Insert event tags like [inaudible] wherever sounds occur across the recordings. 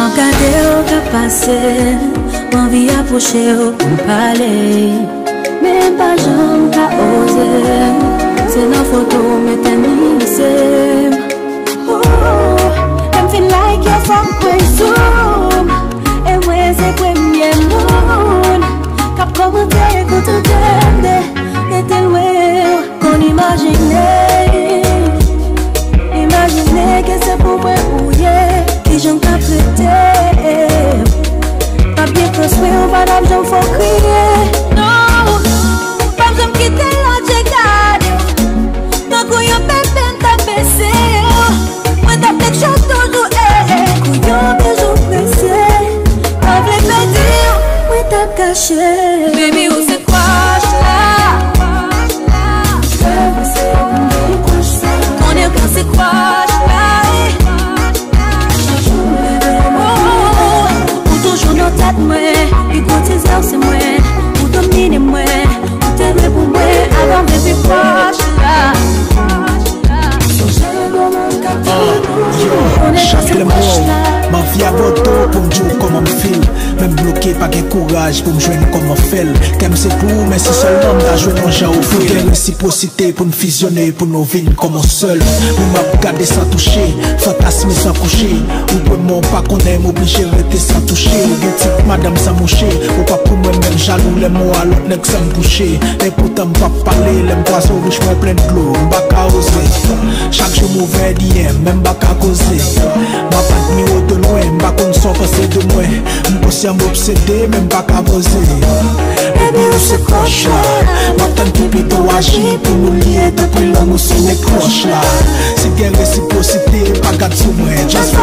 Mwen kade ou ka pase Mwen vi aposhe ou pou pale. Men pa jan ka oze Se nan foto me tenise. Oh, mwen fin like yo fam kwen zoom E mwen se kwen mye moun Kap komante koutou demde Nete lwe kon imagine. Imagine ke se pou mwen ouye Di jan ka jete Mabye proswe ou badam jom fò kriye. Non, pam jom kite la je gade. Non kou yon pepen ta bese Mwen ta pek chak toujou e. Kou yon bejou prese Avle me di ou mwen ta kache. Moi Avant Chaske lèm wou, man fya boto pou mdjou koman mfil Mèm bloke pa gen kouraj pou mjwen koman fel Kèm se pou, mè si sol nan mda jwen an jan ou fil Kèm resiposite pou mfizyone pou nou vin koman sol Mou map gade san touche, fantasme san kouche Ou pou moun pa konen m'oblige rete san touche Ou gen tit madame san mouche, ou pa pou mwen men jalou Lèm wou alot nek san mpouche, lèm poutan mpap pale Lèm kwa sou rouch mwen plen glou, mbak a ose Chak jou mou vè diye, mbak a kose Mwa pat mi wote lwen, mwa kon son fose de mwen Mposya mwopsede, men mwa ka voze Baby ou se kroch la. Mwa tan koupi do aji Pou nou liye depi lan ou se ne kroch la. Se gen resiposite, mwa gat sou mwen Just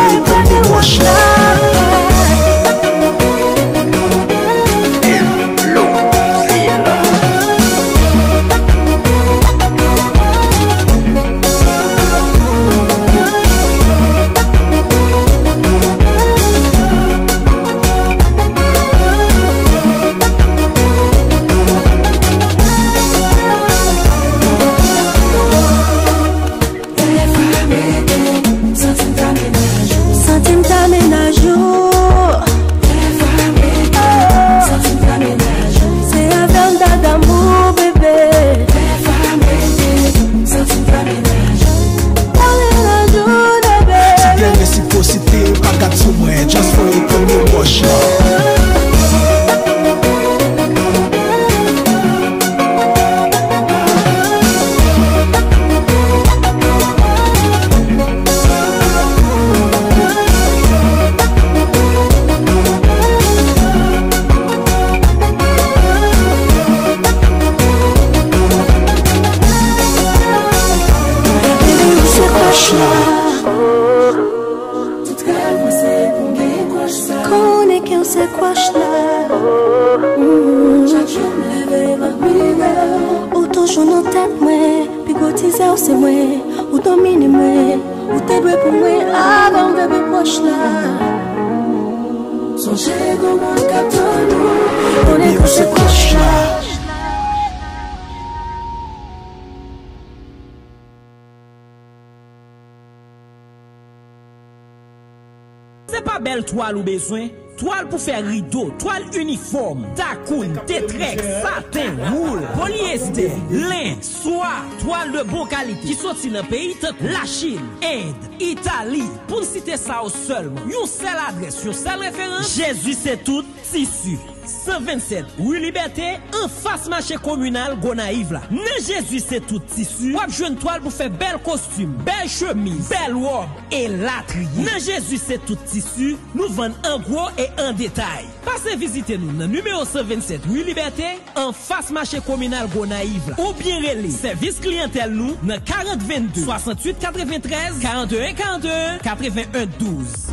la Chine, Inde, Itali, pou n site sa ou selman, yon sel adres, yon sel referans, Jezu se tout, tisu. 127 Rue Liberté, en face marché communal Gonaïve là. Nan Jésus c'est tout tissu. Wap jwenn toile pour faire bel costume, belle chemise, belle robe et latrier. Nan Jésus c'est tout tissu. Nous vendons en gros et en détail. Passez visiter nous dans numéro 127 Rue Liberté, en face marché communal Gonaïve là. Ou bien relais service clientèle nous dans 40 22 68 93 41 42 81 12.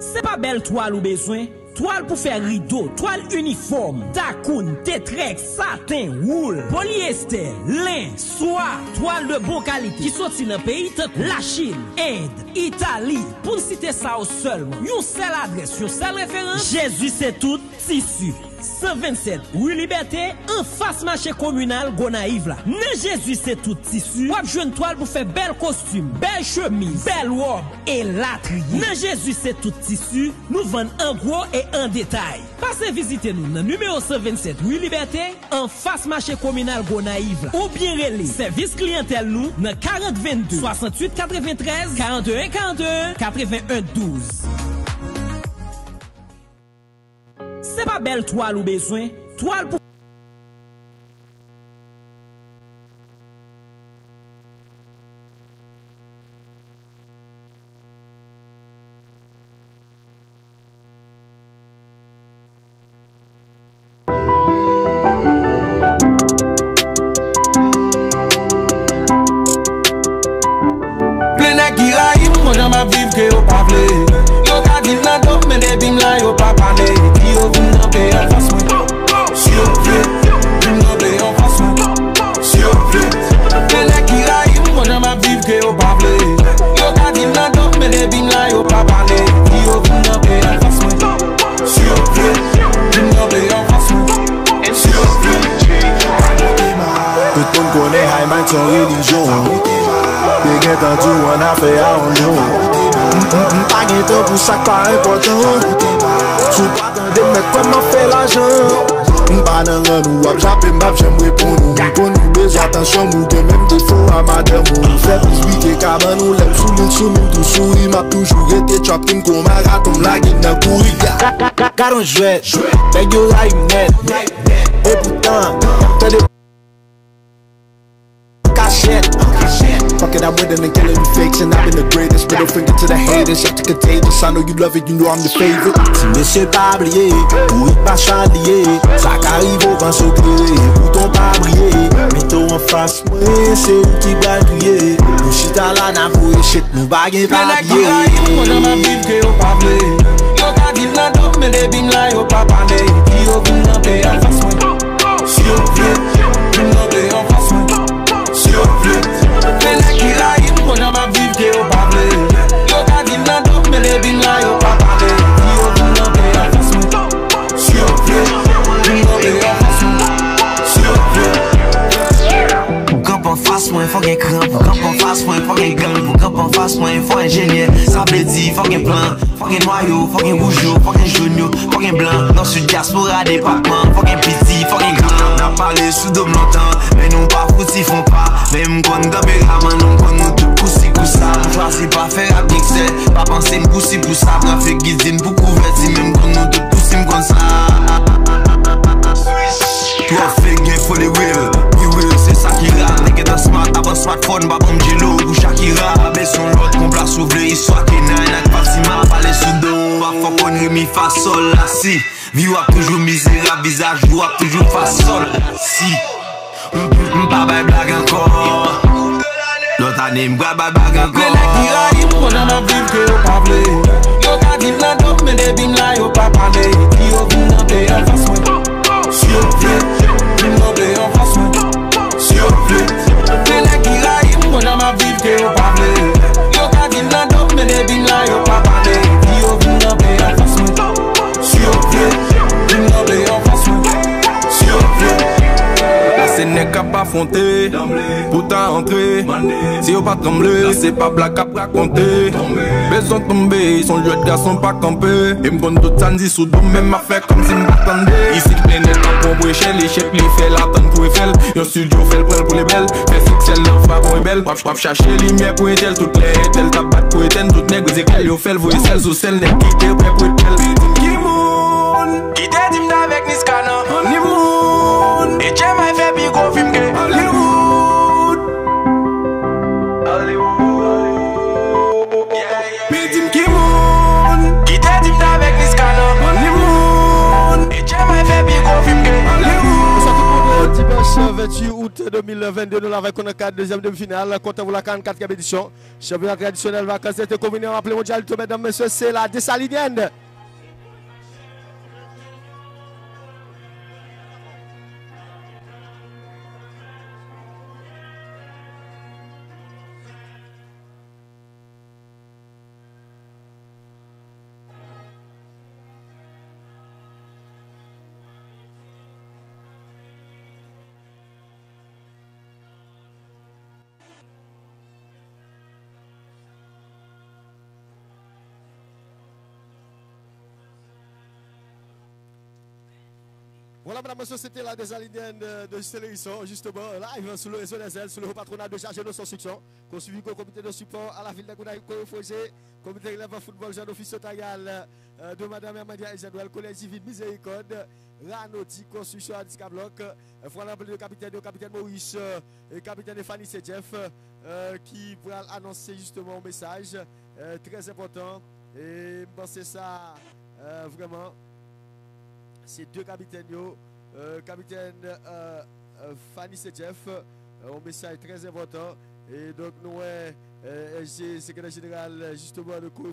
Se pa bel toal ou bezwen, toal pou fè rido, toal uniform, takoun, tetrek, satin, woul, polyester, len, soa, toal de bon kalite, ki soti nan peyi tek la Chine, Inde, Itali, pou n site sa ou selman, yon sel adres, yon sel referans, Jezu se tout, tisu. 127 Rue Liberté, en face marché communal Gonaïve là. Nan Jésus c'est tout tissu. Wap jeune toile pour faire bel costume, belle chemise, belle robe et latrie. Nan Jésus c'est tout tissu. Nous vendons en gros et en détail. Passez visiter nous dans numéro 127 Rue Liberté, en face marché communal Gonaïve. Ou bien relais service clientèle nous dans 40 22 68 93 41 42 81 12. Belle toile ou besoin, toile pour Garon jwet, beg yo la im net E poutan, te de cachette. Fucking, I'm winning and killing you fakes, and I've been the greatest. Middle finger to the haters, shit to contagious. I know you love it, you know I'm the favorite. Si monsieur pas oublié, ou il pas chandelier, ça qu'arrive au vent sauter, bouton pas briller. Mets-toi en face, moi, c'est où qui va crier. Nous shit à la et shit, nous bagues Ple pas nek ki rayim, mwen jan ma viv ke yo pa vle Yo ka Mè de bim la yo oh, papande Yo vin nan play alfa swen fò gen kran Pou kamp an fas mwen, fò gen gang Pou kamp an fas mwen, fò enjenye Sa ble di, fò gen plan Fò gen noyo, fò gen boujyo, fò gen jounyo, Fò gen blan, nan sud diaspora depakman Fò gen piti, fò gen gran Nan pale sou dom lantan Men nou pa fouti fon pa Men mkon dabe raman, nou kon nou te kousi kousa Mou chwazi pa fe rap dikse Pa panse mou kousi kousa Mwa fe gizin pou kouveti Men mkon nou te kousi mkon sa Mwa fe gen foli de wil Di wil se sa ki re get a smart, have a smartphone Babam jelo, ou Shakira. Abe son lot, kon plas ou vle Yiswa kenan ak Fatima Pale sou don, wafan kon remi fasol La si, vi wap toujou mizera Vizaj wap toujou fasol La si, mpa bay blag ankon Lot ane mga bay bag ankon Mwen lek dira di mou nan an viv ke yo pa vle. Yo ka dim nan dop men de bim la yo pa pale Ki yo vim nan ple an faswen Si yo vle, vim nan ple an faswen m'affronte Pou ta entre Si yo pa tremble Se pa blak ap rakonte Bezon tombe Son jwet gason pa kampe E m'kon tout san di sou do Men ma fe kom si m'patande Isi plenet la pou brechel E chek li fel atan pou e fel Yon studio fel prel pou le bel Fe seksel nan fwa pou e bel Wap wap chache li mye pou etel Tout le etel tabat pou eten Tout neg ze kel yo fel Vou esel sou sel Nek ki te pre pou etel Tim ki moun Ki te dim davek nis kanan Ni moun E che may fe pi go film 28 août 2022, nous l'avons connu 4 deuxième demi-finale. Comptez-vous la 44e édition. Championnat traditionnel vacances c'était combiné mondial. Tout mesdames, messieurs, c'est la dessalinienne. Voilà, madame, monsieur, c'était la désalignienne de Célérisson, justement, live sur le réseau des ailes, sur le patronat de chargé de construction, qu'on suivi au comité de support à la ville de Gounaï, Fogé, comité de football, jeune office Tagal, euh, de madame Amadia Ezenouel, collège civil Miséricorde, Ranoti, construction à Discabloc, voilà le capitaine, le capitaine Maurice euh, et capitaine Fanny Sedjef, euh, qui pourra annoncer justement un message très important. Et c'est ça, vraiment ces deux capitaines, euh, capitaine euh, euh, Fanny Sedjef, un message très important. Et donc, nous, euh, secrétaire général justement de Kourou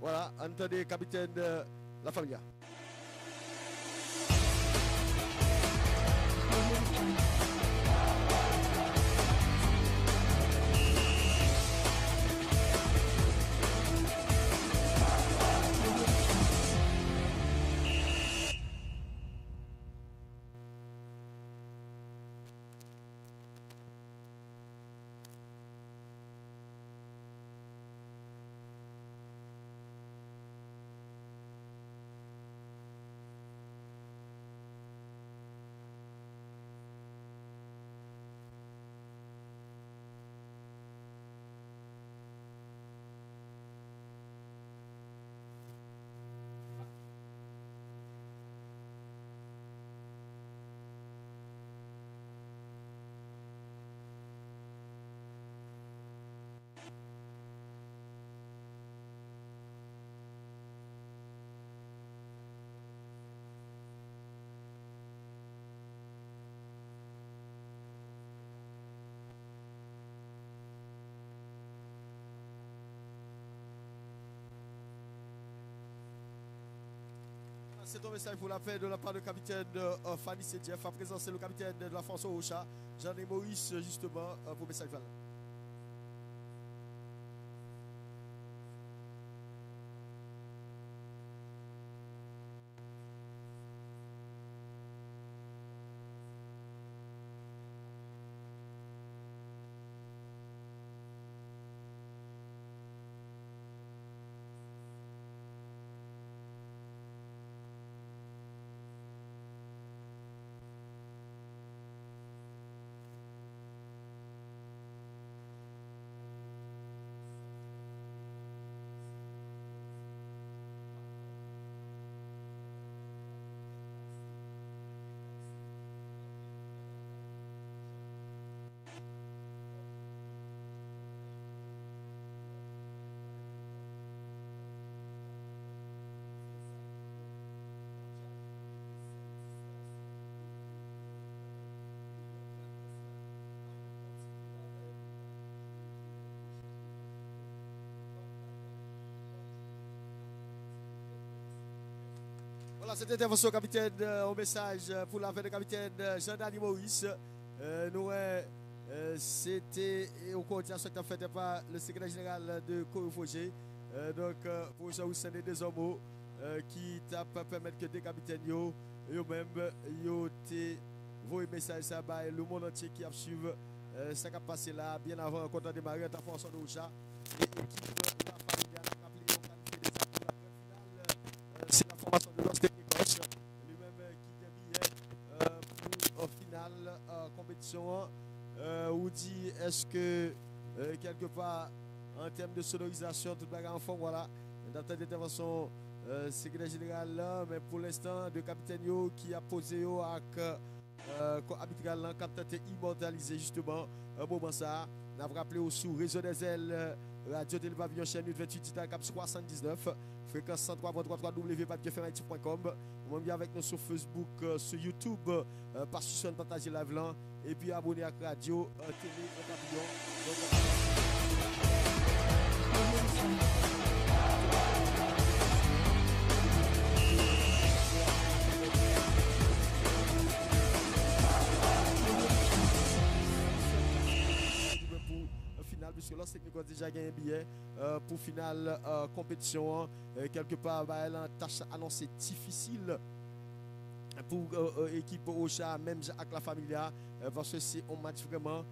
Voilà, entendez, capitaine la. C'est un message pour la paix de la part du capitaine euh, Fanny Sedjef. À présent, c'est le capitaine de la France au chat, Jean et Maurice, justement, euh, pour message valable. Cette intervention, capitaine, euh, au message euh, pour la fin de capitaine euh, Jean-Dani Maurice. nous, c'était au qui a fait par le secrétaire général de Corofogé. donc, pour savez des hommes qui t'a permettre que des capitaines, eux même, yo te vos messages, ça le monde entier qui a suivi ça qui a passé là, bien avant, quand on a démarré, ta force de Oucha. Et est-ce que euh, quelque part en termes de sonorisation tout le en forme voilà. Dans cette intervention euh, secrétaire général mais pour l'instant de capitaine yo qui a posé yo avec euh, arbitral là qui immortalisé justement. Un moment ça on a rappelé au sous réseau des ailes Radio Télé Pavillon chaîne 28 Titan Cap 79 fréquence 103.3 www.papierfermatif.com on bien avec nous sur Facebook, euh, sur YouTube, euh, sur partager live là, et puis abonner à la radio, euh, déjà gagné un billet euh, pour finale euh, compétition, hein, quelque part, bah, elle a tâche annoncée difficile pour l'équipe euh, Ocha, même avec la famille, parce que c'est un match vraiment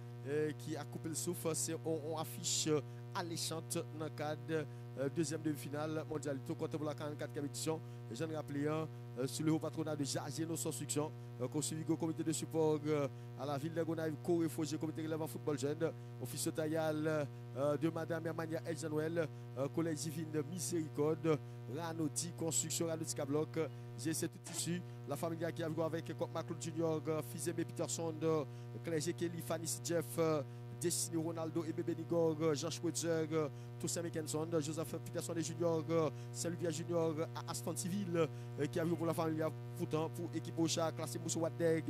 qui a coupé le souffle. C'est on, affiche alléchante dans le cadre euh, deuxième demi-finale mondialité contre pour la 44e édition. Et j'en rappelle euh, sur le haut patronat de Jazino Construction, euh, suivi le comité de support euh, à la ville de Gonaïve, co-réfugié, comité de football jeune, office taillal euh, de Madame Hermania Eljanouel, euh, collège divine Miséricorde, Ranoti, construction Ranoti Cabloc, GC tout issu, la famille qui a avec Maclou Junior, euh, aimé Peterson, euh, Clergé Kelly, Fanny Jeff, euh, Destiny Ronaldo, Ebe Benigor, euh, Jean Schweitzer, euh, Toussaint Mickenson, Joseph Peterson et Junior, euh, Junior, euh, à Aston Civil, qui a vu pour la famille Foutan, pour équipe Ocha, classé Moussou Wadeg,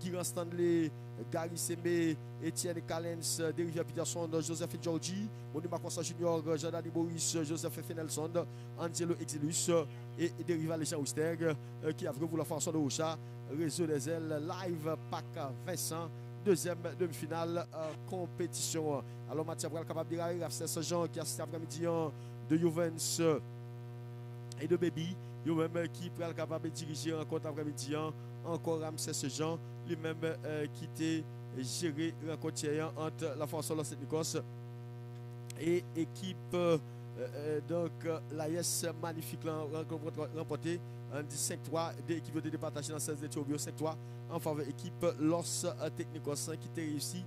Guiran Stanley, Gary Semé, Etienne Calens, euh, Derivia Peterson, Joseph Georgie, Monima Costa Junior, Jean-Dani Boris, Joseph Fenelson, Angelo Exilus et, Deriva Léjean Ousteg, qui a vu pour la façon de Ocha, Réseau des ailes, live, Pac Vincent, deuxième demi-finale euh, compétition. Alors Mathieu Abral capable de genre qui assiste après-midi de Juvens et de Baby. Yo-même euh, qui pral capable de diriger en compte après-midi encore Ramsès genre, lui-même euh, qui était géré rencontre entre la France Los Ethnicos et équipe donc l'AS magnifique là, remportée en 5-3 de l'équipe de départage dans 16 de Thiobio 5-3 en faveur équipe Los euh, Technicos hein, qui a réussi.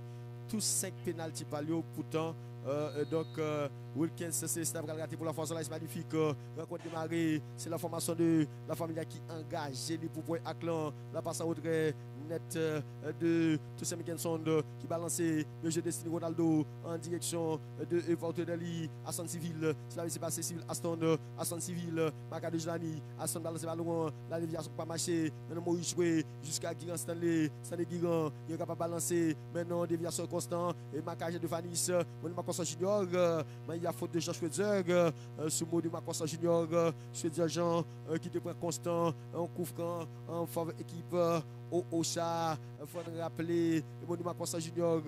Tous 5 pénalties par pourtant euh, euh, donc euh, Wilkins c'est Snap raté pour la force là c'est magnifique euh, rencontre démarrée c'est la formation de la famille qui engage les pour pouvoir Aklan la passe en retrait net euh, de Toussaint Mickenson euh, qui balançait le jeu Destiny Ronaldo en direction de Evortonelli Aston Civil cela s'est passé Civil Aston euh, Aston Civil Maca de Jani Aston ballon la déviation pas marché maintenant Maurice joué jusqu'à Guiran Stanley. Stanley Guiran il est capable de balancer maintenant déviation constant et marquage de Vanis mon Macossa Junior euh, mais il y a faute de Jean Schweitzer euh, ce mot de Macossa Junior euh, Schweitzer Jean euh, qui te prend constant en couvrant en faveur équipe euh, au Ocha, il faut rappeler le monument Costa Junior,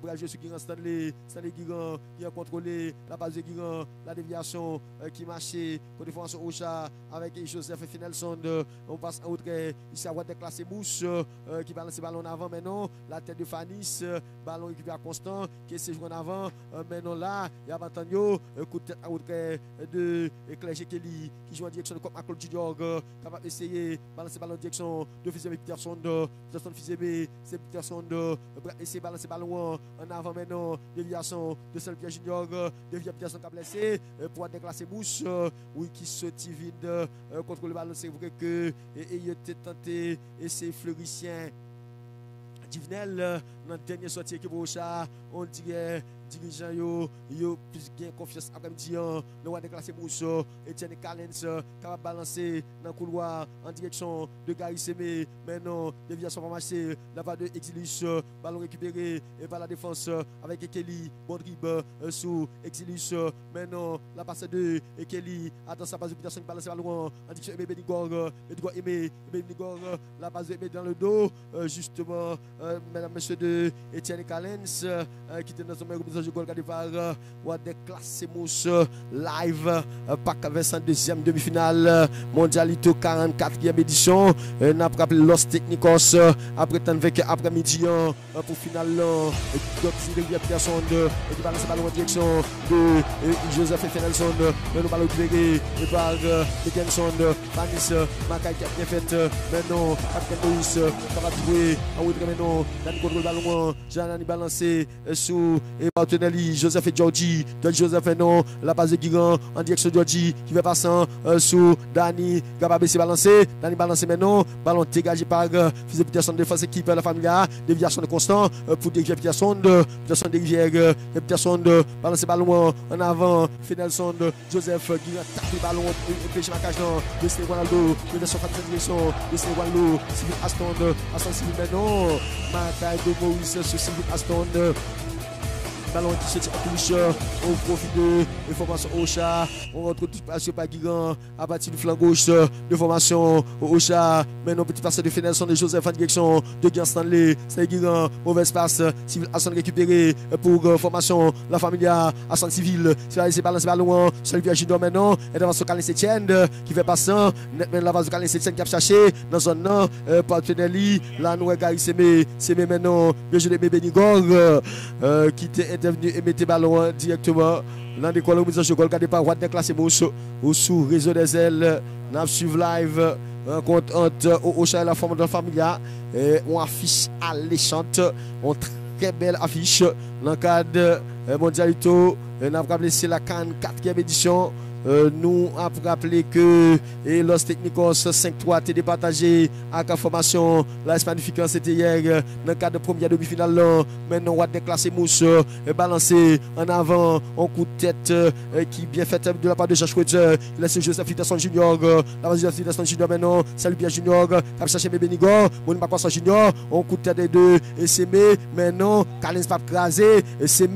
Bral joué sur Guiran Stanley, Stanley Guiran qui a contrôlé la base de Guiran, la déviation euh, qui marchait pour défense Ocha avec Joseph Finelson. euh, on passe en retrait, ici à droite de Mousse euh, qui balance le ballon en avant maintenant, la tête de Fanis, euh, ballon récupéré à Constant qui de jouer en avant. euh, maintenant là, il y a Bantanio, euh, coup de tête en retrait de Clergé Kelly qui joue en direction de Cop Junior, euh, capable d'essayer balancer le ballon en direction de Fizeme Peterson, de Fizeme, c'est Peterson de de balancer le ballon en avant maintenant, déviation de Selvia Junior, euh, Devia Peterson qui a blessé euh, pour déclasser Mousse, euh, oui, qui saute vide euh, contre le ballon. C'est vrai que il était tenté et c'est Fleuricien. Divinel, dans la dernière sortie équipe Rocha, on dirait dirigeant yo, yo plus gain confiance après-midi, hein. le roi déclassé Mousso, Etienne Callens, euh, capable de balancer dans le couloir en direction de Gary Semé, maintenant déviation va marcher, la part de Exilus, ballon récupéré et par la défense avec Kelly, bon dribble euh, sous Exilus, maintenant la passe de Kelly, attends sa base de Peterson qui balance le ballon en direction Aimé Benigor, Benigor Aimé, Benigor, la base de dans le dos, euh, justement, euh, mesdames, messieurs de Etienne Callens, euh, qui était dans son meilleur de Gol Gadivar, euh, ou des classes mousse euh, live, euh, PAC 22e demi-finale, Mondialito 44e édition, n'a pas rappelé Los Technicos, après tant avec après-midi, euh, pour finale, c'est de Peterson, de, et qui balance le ballon en direction de Joseph Fenelson, le ballon et par Dickinson, euh, Macaille qui a bien fait, maintenant, Maurice, euh, capable de jouer, en retrait maintenant, dans le contrôle ballon, Jean-Annie balancé sous et Joseph et Georgie, de Joseph et non, la base de Guigan en direction de Georgie qui va passer euh, sous Dani, capable de balancer, Dani balancé maintenant, ballon dégagé par euh, Fils de Peterson, défense équipe la famille, déviation de constant euh, pour dévier Peterson, de Peterson de Rivière, euh, et Peterson de balancer ballon en avant, Finelson de Joseph euh, Guigan le ballon, empêche dans Wesley Ronaldo, de version de direction, Wesley Ronaldo, Civil Aston, de Aston Civil maintenant, de Maurice sur Civil Aston, de ballon qui se touche au profit de, formation Ocha. On retrouve tout passé par Guigan à partir du flanc gauche de formation Ocha. Maintenant, petit passe de Fenelson de Joseph en direction de Guigan Stanley. C'est Guigan, mauvaise passe. Civil Asson récupéré pour euh, formation La Familia Asson Civil. C'est va laisser balancer ballon. Sylvia Junior maintenant. Et devant son Calin Etienne qui fait passer. Maintenant, la base de Calin Etienne qui a cherché dans zone non. Partenelli. Là, nous regardons Semé. Semé maintenant. Bien joué de Benigor euh, qui était intervenu et mettait ballon directement Dans l'école de mise en regardez pas Wadne classé Mousse ou sous réseau des ailes. N'a suivre live. Rencontre entre Ocha et la forme de la familia. Et on affiche alléchante. On très belle affiche. Dans le cadre de Mondialito. On a laissé la canne 4e édition. Euh, nous avons rappelé que et Los Technicos 5-3 été départagé avec la formation la magnifique c'était hier euh, dans le cadre de première demi-finale là maintenant on va déclasser Mousse et euh, balancer en avant un coup de tête qui bien fait de la part de Jean Schweitzer. Laisse Joseph Fitterson Junior la base de Junior maintenant. Salut Pierre Junior qui chercher Bébé Nigor Junior un coup de tête des deux et c'est maintenant Kalins pas crasé et c'est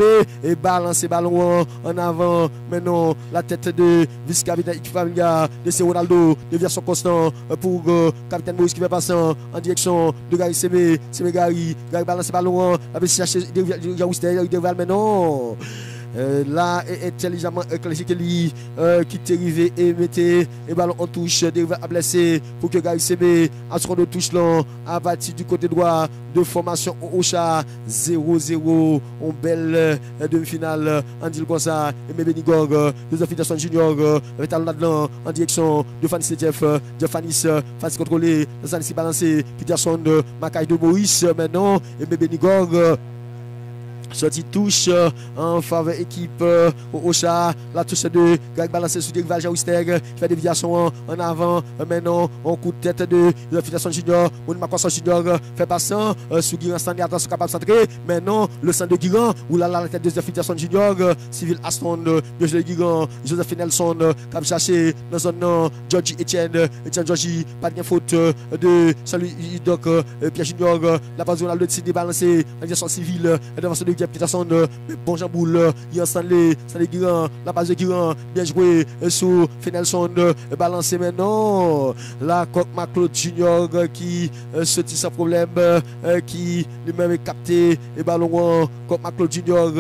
et balancer ballon en avant maintenant la tête de vice-capitaine familiale de C. Ronaldo, déviation constant pour euh, capitaine Moïse qui va passer en, direction de Gary Semé, Semé Gary, Gary balance ballon, la chercher il devrait maintenant. Euh, là, intelligemment classique euh, qui t'est arrivé et mettait le ballon en touche, à blesser pour que Gary Semé, à son de touche là, à partir du côté droit de formation Ocha 0-0. On belle euh, demi-finale en ça. Et Mébé Gog, Joseph Peterson Junior, avec là-dedans en direction de Fanny Jeff, Jeff Fanis, Fanis contrôlé, Zanissi balancé, Peterson, Macaille de Maurice maintenant, et Mébé Gog. Sorti touche euh, en faveur équipe euh, au Ocha. La touche de Greg balancé sur Derival Jaousteg. Qui fait déviation en avant. Euh, maintenant, on coup de tête de la Fidation Junior. Mouni Makwasson Junior fait passant. Sous Guiran Stanley, attention capable de centrer. Maintenant, le centre de Guiran. Ou là, la tête de la Fidation Junior. Civil Aston, Biogé Guiran. Joseph Nelson. Cap cherché dans la zone. Georgie Etienne. Etienne Georgie. Pas de faute de salut Doc Pierre Junior. La base de Ronaldo de balancé. En direction civile. Devant celui Pierre Peterson, bon Jamboul, Yann Stanley, Stanley Guiran, la base de Guiran, bien joué sous Fenelson, balancé maintenant. La coque Maclaude Junior qui se tire sans problème, qui lui-même est capté, et ballon, coque Maclaude Junior,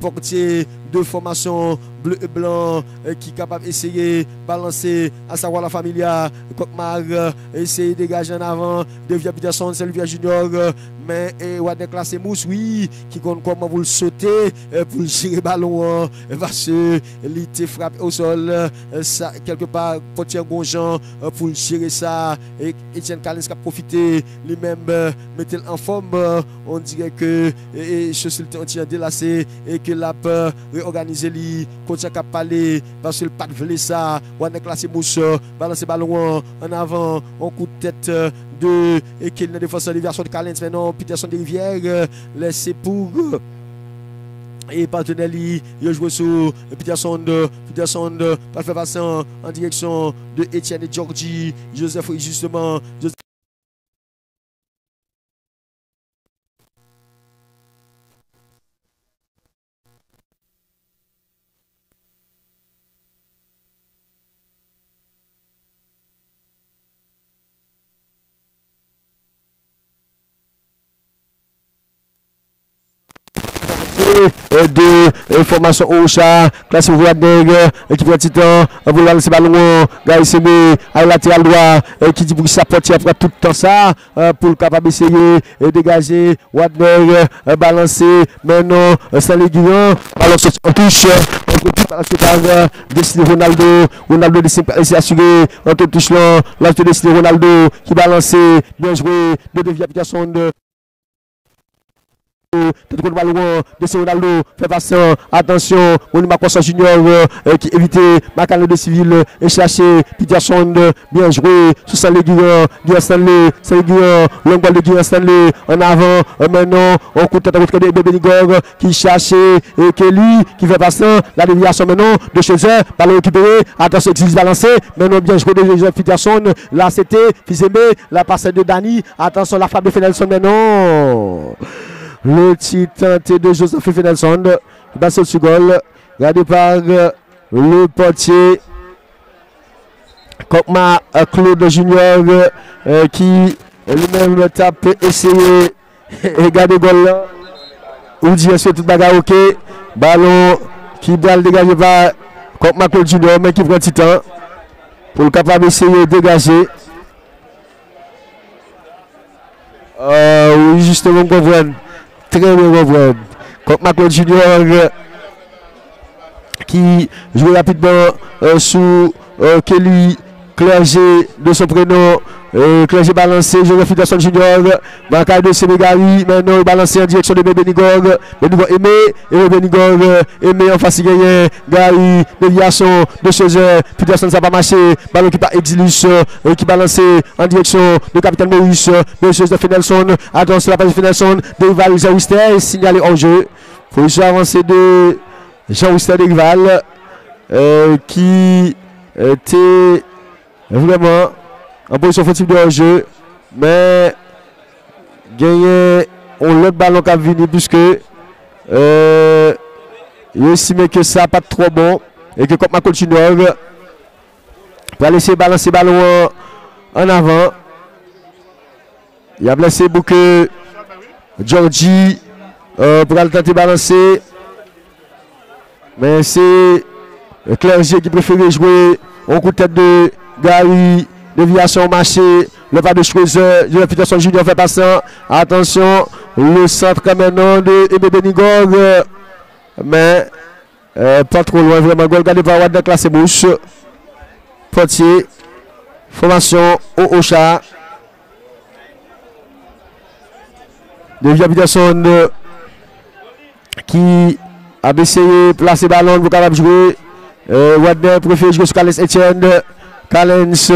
portier de formation bleu et blanc qui capable d'essayer de balancer à savoir la familia Kokmar essayer de dégager en avant devient Peterson Sylvia Junior et classé mousse oui qui compte comment vous le sauter pour gérer le ballon parce que il frappé au sol ça quelque part Potier Gonjan pour gérer ça. Et Etienne Kalins a profité lui-même mettait en forme on dirait que et chose était délassé et que la réorganiser lui coach a parlé parce que le pas de ça on a classé mousse balancer ballon en avant en coup de tête de et qu'il ne défense de version de Calens maintenant Peterson de Rivière laissé pour et partenaire il a joué sur Peterson Peterson pas faire passer en direction de Etienne et Georgie Joseph justement de formation Ocha, classe Ouadeg, qui prend Titan, vous le laisser ballon, Gaï Semé, à latéral droit, qui dit pour sa portière après tout le temps ça, pour le capable d'essayer de dégager, Ouadeg, balancer, maintenant, Stanley Guillon, ballon en touche, par destiné Ronaldo, Ronaldo décide de assurer, en touche là, là, destiné Ronaldo, qui balance, bien joué, de déviation de Tête contre ballon de Ronaldo. Fait passer attention on Makosa Junior qui évite Macano de civil et chercher Peterson bien joué. Sous Stanley Guillaume Guillaume Stanley. Stanley Guillaume long balle de Guillaume Stanley. En avant maintenant on de tête avec de Bébé Nigor qui cherche et Kelly qui fait passer la déviation maintenant de chez eux. Ballon récupéré. Attention exige balancé maintenant bien joué de Joseph Peterson là c'était Fizembe la passe de Dani. Attention la frappe de Fenelson maintenant Le titan tenté de Joseph Finelson. Basse sur goal. Gardé par euh, le portier. Kokma euh, Claude Junior euh, qui lui-même tape, essayer et garder goal là. Ou dit est tout bagarre ok? Ballon qui doit le dégager par Kokma Claude Junior mais qui prend titan. pour le capable d'essayer de dégager. Euh, oui, justement, comprendre. Très bien comprendre. Comme Macron Junior qui joue rapidement euh, sous euh, Kelly Clergé de son prénom. Euh, Clergé balancé, Joseph Peterson Junior, Bakay de Sénégali, maintenant balancé en direction de Benigog, Benigog aimé, et Benigog aimé en face gagné, Gary, déviation de César, Peterson ça va marcher, ballon qui part Exilus, euh, qui balancé en direction de Capitaine Maurice, Monsieur de Fenelson, attention la passe de Fenelson, Derival Jean signalé en jeu, position avancée de Jean-Wister Derival, euh, qui était vraiment en position offensive de hors-jeu. Mais gagner on l'autre ballon qui a venu puisque euh, il estime que ça pas trop bon et que comme continue va laisser balancer ballon en, en avant. Il a blessé beaucoup Georgie euh, pour aller tenter de balancer. Mais c'est Clergé qui préfère jouer au coup de tête de Gary. Déviation marché. Le pas de Schroezer. De Peterson Junior fait passer. Attention. Le centre maintenant de Ebe Benigog. Mais euh, pas trop loin vraiment. Regardez par Wadda classe bouche. Portier. Formation au Ocha. Devia Peterson euh, qui a essayé de placer ballon pour capable jouer. Euh, Wadda préfère jouer sur Etienne. Calens,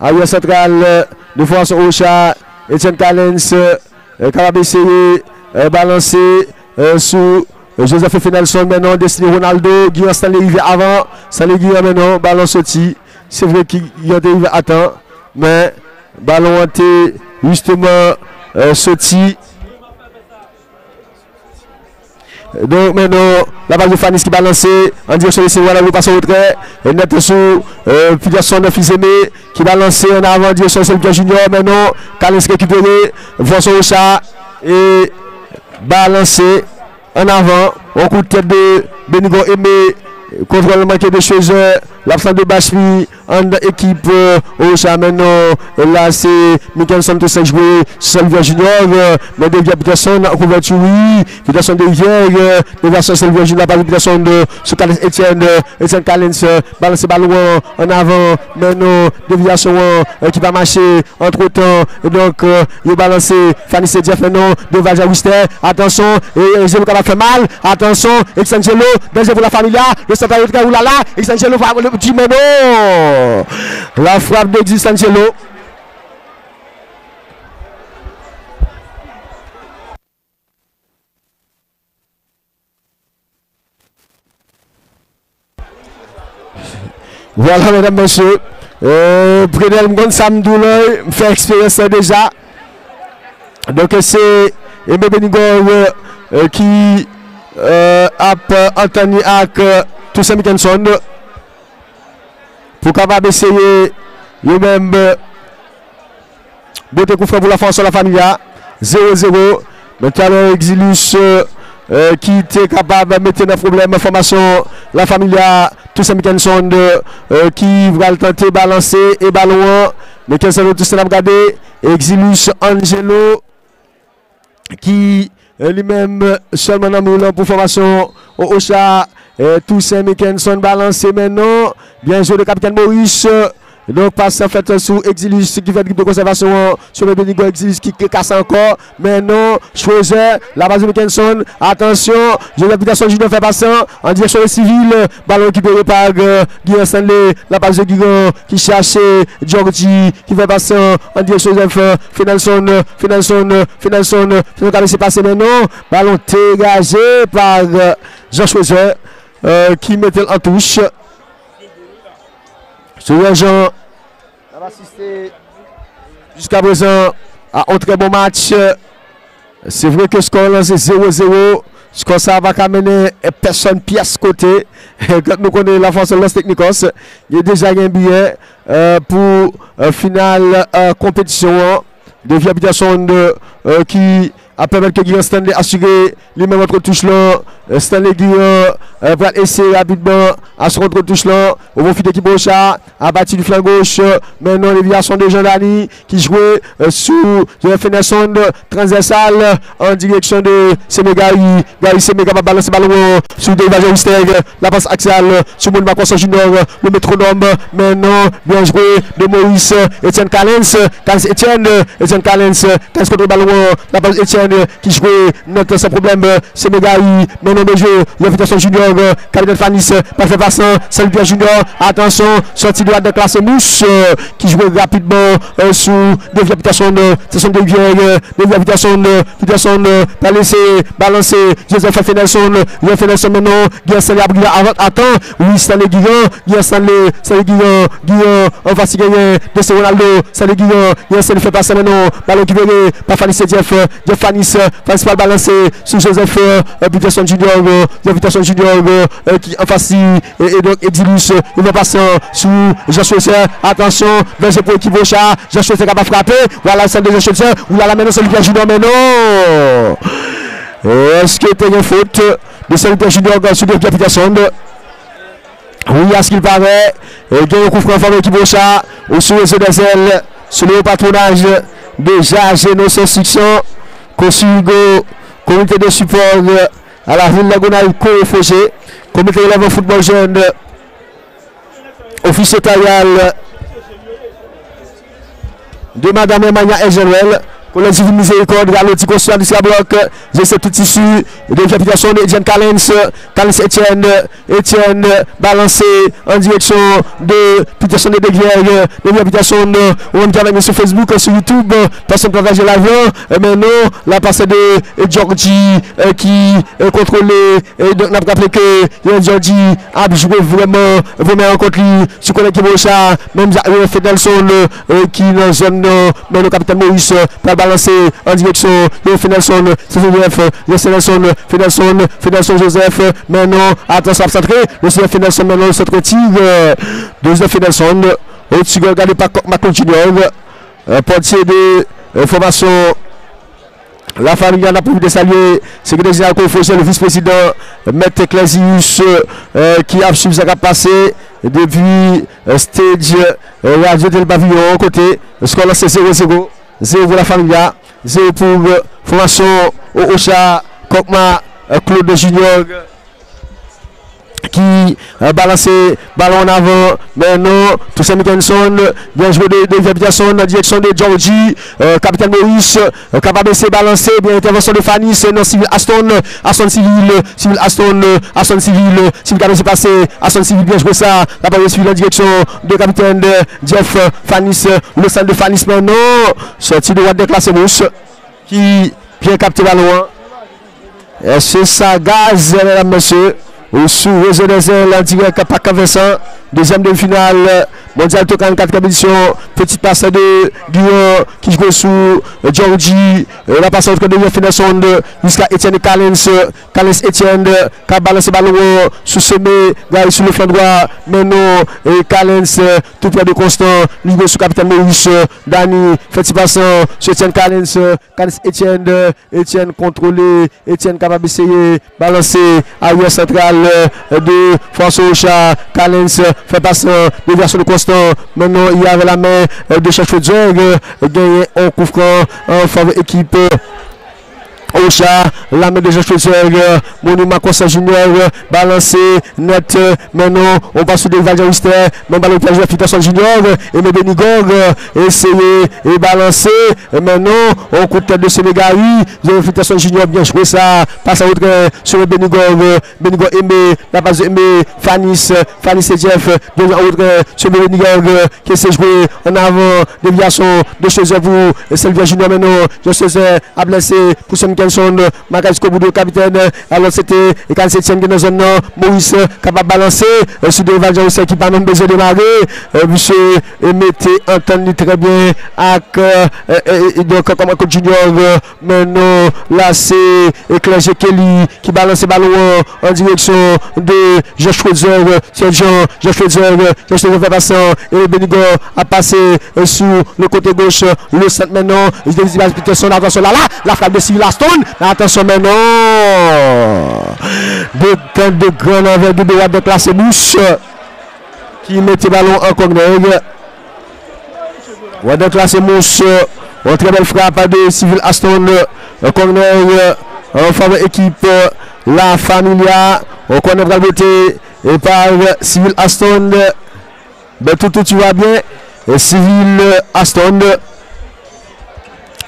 arrière central de France Ocha. Etienne Calens, euh, capable d'essayer de balancer euh, sous Joseph Fenelson maintenant, destiné Ronaldo. Guillaume Stanley arrivé avant. Stanley Guillaume maintenant, ballon sorti. C'est vrai qu'il a arrivé à temps, mais ballon a été justement euh, sorti. Donc maintenant, la balle de Fanis qui balancée en direction de Séouan, elle passe au retrait. Et net sous euh, Fiderson de Fils-Aimé qui balancé en avant en direction de Séouan Junior. Maintenant, Kalins récupéré, Vonson Rocha et balancé en avant. On coup de tête de Benigo Aimé, contrôle manqué de Chezeur. L'absence de Bashmi en équipe euh, Ocha maintenant. Et là, c'est Mickelson qui joué. Sylvia Junior. euh, Mais Devia Peterson en couverture, oui. Peterson de Sylvia Junior par de Etienne. euh, Etienne euh, Balance ballon en avant. Maintenant, déviation euh, qui va marcher entre temps. Et donc, euh, il a balancé Fanny Sedia maintenant de Valja Wister. Attention. Et Zélo va faire mal. Attention. Exangelo. Danger pour la familia. Le centre de Oulala. Exangelo va mais non. La frappe de Di. Voilà, mesdames, messieurs. Euh, monde samedi, là, fait expérience déjà. Donc, c'est Aimé Benigo euh, qui euh, a entendu avec euh, Toussaint Mickelson pou kabab eseye yo menm euh, bote kou fran pou la François la Familia 0-0 men talon Exilus euh, euh, qui était capable de mettre dans problème formation la familia Toussaint Mickelson euh, qui va tenter de balancer et ballon mais quel serait Toussaint regardé Exilus Angelo qui euh, lui-même euh, seulement dans pour formation au Ocha Euh, Toussaint Mickelson balancé maintenant. Bien joué le capitaine Maurice. euh, Donc passe en fait sous Exilus qui fait de conservation euh, sur le Benigo Exilus qui qui casse encore. Maintenant, Schroezer, la base de Mickelson. Attention, vais Peterson Junior fait passant en direction des civils. Ballon récupéré par euh, Guillaume Stanley. La base de Guillaume qui cherche Georgie qui fait passant en direction de Joseph Finalson. Finalson, Finalson. Finalson laissé passer maintenant. Ballon dégagé par euh, Jean Schroezer euh, qui mettait en touche? Sur Jean jusqu'à présent à un très bon match. C'est vrai que le score là, c'est 0-0. Score ça va amener personne pièce côté. [laughs] Quand nous connaissons la force de l'Os Technicos, il y a déjà un billet euh, pour euh, finale euh, compétition de viabilisation de, euh, qui a permettre que Guillaume Stanley assurer lui-même entre touche là. Euh, Stanley Guillaume euh, va essayer rapidement à se contre touche là. Au bon fit équipe Rocha a battu du flanc gauche. Maintenant, l'éviation de Jean Dani qui jouait euh, sous une sonde transversale en direction de Sénégal. Gary Sénégal va balancer ballon sur David Wisteg. La passe axiale sur Moun Macron Junior. Le métronome maintenant bien joué de Maurice Etienne Calens. Calens Etienne. Etienne Calens. Calens contre le ballon. La passe Etienne qui jouait notre sans problème. Sénégal maintenant de jeu. L'invitation Junior. Capitaine Fanis. Parfait passant. Salut Pierre Junior. Attention. Sortie droite de classe Mousse qui jouait rapidement euh, sous des habitations de session de vieilles. Des habitations de habitations de pas laisser balancer. Joseph Fenelson. Joseph Fenelson maintenant. Guillaume Stanley avant. Attends. Oui, Stanley Guillaume. Guillaume Stanley. Stanley Guillaume. Guillaume. On va s'y gagner. De Ronaldo. Stanley Guillaume. Guillaume Stanley fait passer maintenant. Ballon qui vient. Pas Fanis et Jeff. Jeff Fanis pas balancer sous Joseph. Habitation Junior. Habitation Junior. Qui en face. Et donc Edilus. Il va passer sous Joshua Attention. Vers pour équipe Rocha. Joshua qui va frapper. Voilà celle de Joshua. Ou là maintenant c'est Lucas Junior. Mais non. Est-ce que tu une faute de Saint-Lucas Junior sur le Capitation Oui, à ce qu'il paraît, a un coup franc de l'équipe Rocha au sous des ailes, sur le patronage de Jageno Section, Consul Hugo, comité de support à la ville Lagonale Corofogé, comité de football jeune, officier taillal de Madame Emmanuel Ezeruel, collectif miséricorde, Galoti Conscient du Bloc, j'ai ce tout issu de l'application d'Etienne Calens, Calens Etienne, Etienne balancé en direction de Peterson de Deguerre, de l'application de on travaille sur Facebook, sur YouTube, personne partage l'avion, mais non, la passe de Georgie qui est contrôlé, et donc on a rappelé que Georgie a joué vraiment, vraiment en contre lui, sur le Rocha, même Fedelson qui est dans la zone, mais le capitaine Maurice, balancer en direction de Finelson, CCDF, le Finelson, Finelson, Finelson Joseph, maintenant, attention à centrer, le Finelson Finelson maintenant se retire, deuxième Finelson, au-dessus, regardez pas Macron Junior, portier de formation la famille en a pour de saluer secrétaire général le vice-président Maître Ecclesius qui a suivi ce qui a passé depuis stage radio de pavillon côté score c'est 0-0 0 pour la famille, 0 pour au Ocha, Kokma, Claude Junior qui a balancé ballon en avant. Mais non, Toussaint Mickelson, bien joué de, de en direction de Georgie, capitaine Maurice, capable de se balancer, bien intervention de Fanny, c'est non civil Aston, Aston civil, civil Aston, Aston civil, civil qui a passé, Aston civil, bien joué ça, la balle suivi en direction de capitaine Jeff Fanis, le centre de Fanis maintenant, sorti de droite de classe Mousse, qui vient capter ballon. C'est ça, gaz, mesdames, messieurs des ailes en direct à Vincent. Deuxième demi-finale mondial Tokan 4 compétition. Petite passe de Guillaume qui joue sous Georgie. La passe entre deux finissons jusqu'à Etienne Calens. Calens Etienne qui a balancé ballon sous semé. Gars sur le flanc droit. Et Calens tout près de Constant. Ligue sous capitaine Maurice. Dani. Petit passant sur Etienne Calens. Calens Etienne. Etienne contrôlé. Etienne capable d'essayer balancer arrière central de François Ocha. Calens fait passer de version de Constant. Maintenant, il y avait la main de chercher Djeng. Gagné en coup franc en faveur équipe. Ocha, la main de Joshua Zerg, Monument Conseil Junior, balancé, net, maintenant, on passe sur des Valjean même ballon de la Fitation Junior, et mais Benigog, essayer et balancer, maintenant, on coup de de Sénégal, la Fitation Junior, bien joué ça, passe à autre sur le Benigog, Benigog aimé, la base aimé, Fanis, Fanis et Jeff, bien autre sur le Benigog, qui s'est joué en avant, déviation de chez vous, et Sylvia Junior maintenant, Joshua a blessé pour ce Jusqu'au bout de capitaine. Alors c'était le 47e qui est dans zone. Maurice capable de balancer. Euh, Sur devant Jean qui pas même besoin de démarrer. Euh, Monsieur euh, mettez entendu très bien avec euh, euh, donc comme coach junior. euh, Maintenant là c'est Éclairé Kelly qui balance le ballon en direction de Josh Schweitzer. C'est Jean, Josh Schweitzer, Josh Schweitzer fait passant et Benigo a passé euh, sur le côté gauche. Le centre maintenant. Il dévise Peterson. Attention là, là. La frappe de Cyril Attention maintenant. De tête de grande envergure de de classe Mouche qui met le ballon en corner. Wade classe Mouche. Une très belle frappe de Cyril Aston. Un corner euh, en faveur équipe euh, La Familia. On le beauté et par Cyril Aston. Ben, tout, tout, tu vois bien. Cyril Aston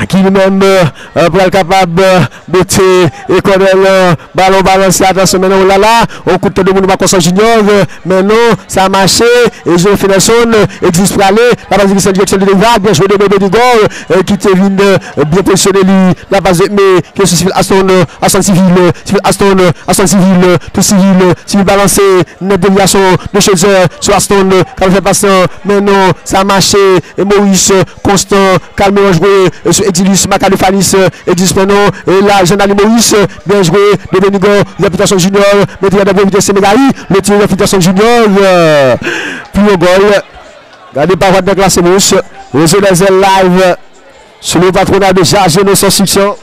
qui lui-même euh, euh, pour être capable euh, de tirer et connaître ballon balancé. Attention maintenant, là là, on coûte de mon Macron Junior. euh, Maintenant, ça a marché. Et je fais son existe pour aller. La base de cette direction de Léva, bien joué de bébé du goal, euh, qui te euh, bien positionné lui. La base mais que c'est civil Aston, euh, Aston civil, euh, civil Aston, euh, Aston civil, euh, tout civil, euh, civil balancé, net déviation de chez eux sur Aston, euh, quand fait passant. Maintenant, ça a marché. Et Maurice, euh, Constant, calme joué euh, sur Exilus, Macalofanis, euh, Exilus maintenant. Et là, Jean-Ali Maurice, euh, bien joué. De Benigo, réputation junior. Maintenant, d'abord, vitesse Sénégali. Le tir de réputation junior. euh, Plus au goal. Gardez par mouche. Réseau des live. Sur le patronat de Jarge de Construction.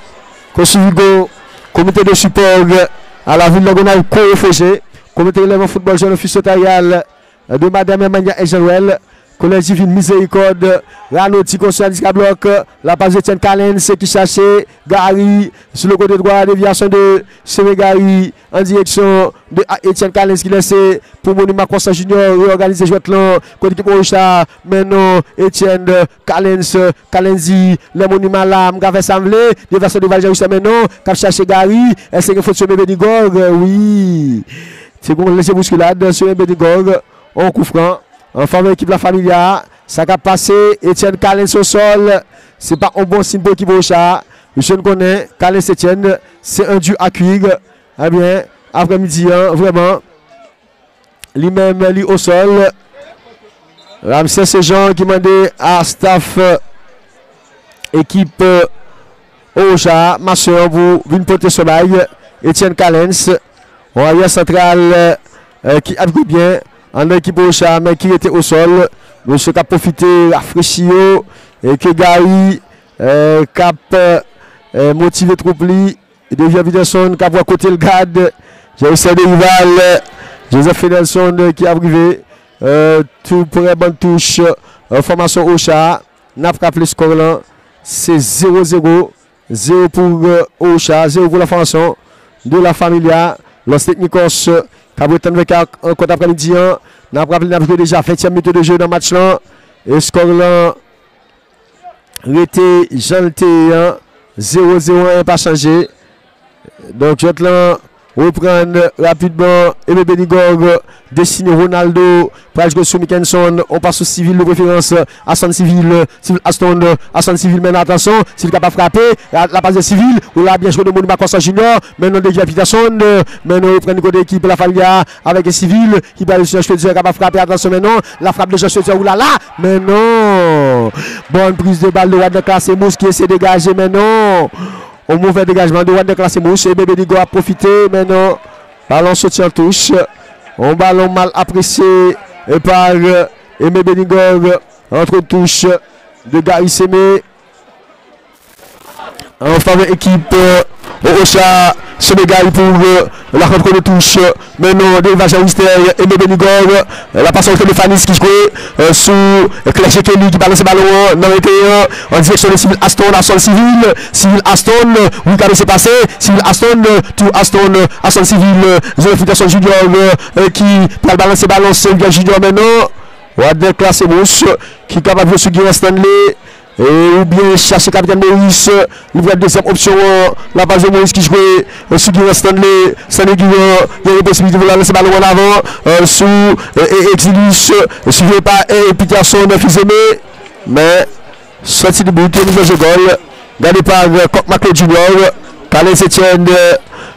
Consuvigo, comité de support euh, à la ville de Gonal, co-réfugié. Comité de football jeune office notarial euh, de Madame Emmanuel. Collège divine miséricorde, Ranoti Consulat Bloc, la page de Etienne Calens qui cherchait Gary. Sur le côté droit, déviation de Sénégari en direction de Etienne Calens qui laissait pour Monument Constant Junior réorganiser jouet là, côté qui Rocha, maintenant Etienne Calens, Calenzi, le Monument là, Mgave Samblé, déviation de Valjean maintenant, cap chercher Gary, est-ce qu'il faut sur Bébé Digor, oui. C'est qu'on laisse bousculade sur Bébé Digor, on coup franc en faveur de l'équipe La Familia. Ça a passé Etienne Calens au sol. C'est pas un bon signe pour l'équipe Rocha. Je ne connais Calens Etienne. C'est un dur à cuire. Eh bien, après-midi, hein, vraiment. Lui-même, lui au sol. Ramsès c'est Jean qui m'a dit à staff euh, équipe euh, Rocha. Ma soeur, vous venez porter soleil. Etienne Calens. Arrière central euh, qui a pris bien en équipe au chat, mais qui était au sol. Monsieur qui a profité, rafraîchi et que Gary euh, cap euh, motivé troupe li. Et devient Peterson qui a voir côté le garde. J'ai essayé de rival. euh, Joseph euh, qui a arrivé. Euh, tout pour une bonne touche. Euh, formation au chat. N'a pas rappelé score là. C'est 0-0. 0 pour Ocha, 0 pour la formation de la Familia. Los Technicos, Cabreton avec un côté après-midi. Rappelé, n'a joué déjà 20e minute de jeu dans le match là. Et score là, Rété, Jean 0-0, pas changé. Donc, je reprendre rapidement Aimé Benigor, destiné Ronaldo, Prage sur Mickenson, on passe au civil de préférence, Aston Civil, Civil Aston, Aston Civil, maintenant attention, s'il n'est pas frappé, la, la passe de civil, ou là bien joué de Monument Costa Junior, maintenant déjà Peterson, maintenant on prend le côté équipe la Familia avec Civil, qui va sur Schweitzer, capable de frapper, attention maintenant, la frappe de Jean ou là là, mais non, bonne prise de balle de Wad de classe et Mousse qui essaie de dégager, mais non, au mauvais dégagement de Wad de et Bébé a profité, maintenant, ballon sorti en touche, un ballon mal apprécié et par euh, Aimé Benigor entre touche de Gary Semé en faveur équipe euh, Ocha Sénégal pour euh, la rencontre de touche. Maintenant, non, Deva Mystère et Benigor. Euh, La passe entre de Fanis qui joue euh, sous Clash Kelly qui balance le ballon euh, non, dans l'intérieur en direction de Civil Aston, Aston Civil. Civil Aston, oui, carré s'est passé. Civil Aston, euh, tout Aston, euh, Aston Civil, Zone Fondation Junior euh, qui va balancer balance Junior maintenant. Wadner classe Mousse qui est capable de suivre Stanley. ou bien chercher capitaine Maurice, la deuxième option, euh, la base de Maurice qui jouait euh, sur Guillaume Stanley, Stanley Guillaume, il y a une possibilité de lancer ballon en avant, euh, sous euh, Exilus, euh, suivi par euh, Peterson, fils aimé, mais sorti de but, mise de goal, gagné par euh, Coq Macleod Junior, Calais Etienne,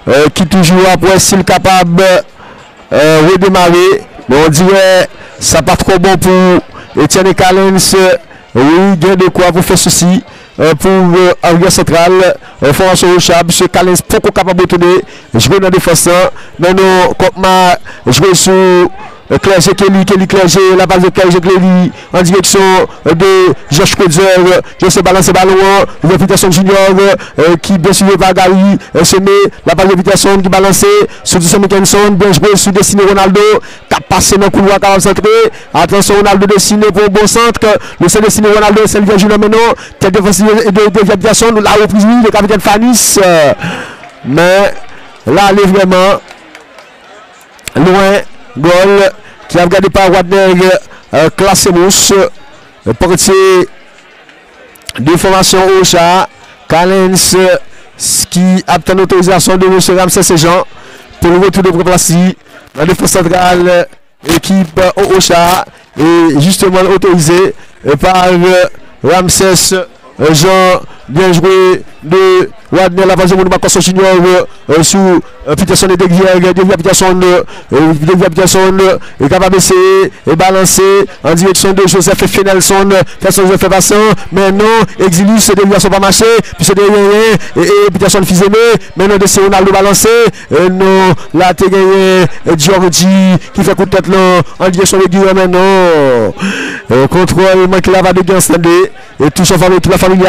euh, qui toujours après s'il est capable de redémarrer, mais on dirait ça pas trop bon pour Etienne et Calens. Oui, il y a de quoi vous faire ceci. Euh, pour euh, arrière central, euh, formation au chab, M. Calens beaucoup capable de tourner, jouer dans la défense. Mais non, comme ma jouer sur Clergé Kelly, Kelly Clergé, la base de Clergé Kelly, en direction euh, de Josh Kozer, je sais balancer ballon, l'invitation junior, euh, qui bien sûr va Gary, euh, semé, la balle d'invitation qui balance sur Dustin Mickelson, bien joué sur Destiné Ronaldo, qui a passé dans le couloir, qui a centré, attention Ronaldo dessiné pour bon centre, le seul Destiné Ronaldo, c'est le junior maintenant, tête défensive de de déviation, la reprise, le capitaine Fanis, euh, mais là, il est vraiment loin, Bol qui a regardé par Wadner Euh, classé Mousse. Euh, portier de formation Ocha. Kalens euh, qui obtient l'autorisation de M. Ramsey Sejan pour le retour de Proplassi. La défense centrale, euh, équipe euh, Ocha est justement autorisée euh, par euh, Ramsès Jean. Bien joué de Wadner, la de Constant Junior euh, sous euh, Peterson et Deguière, Deguière Peterson, euh, Deguière Peterson est capable d'essayer et balancer en direction de Joseph Fenelson, Peterson fait passant, mais non, Exilus et Deguière sont pas marché, puis c'est derrière et, et Peterson Fizemé, mais non, de Ronaldo balancé, et non, là t'es gagné euh, Giorgi qui fait coup de tête là, en direction de Guillaume, euh, contrôle, manque la va de et touche en famille, toute la famille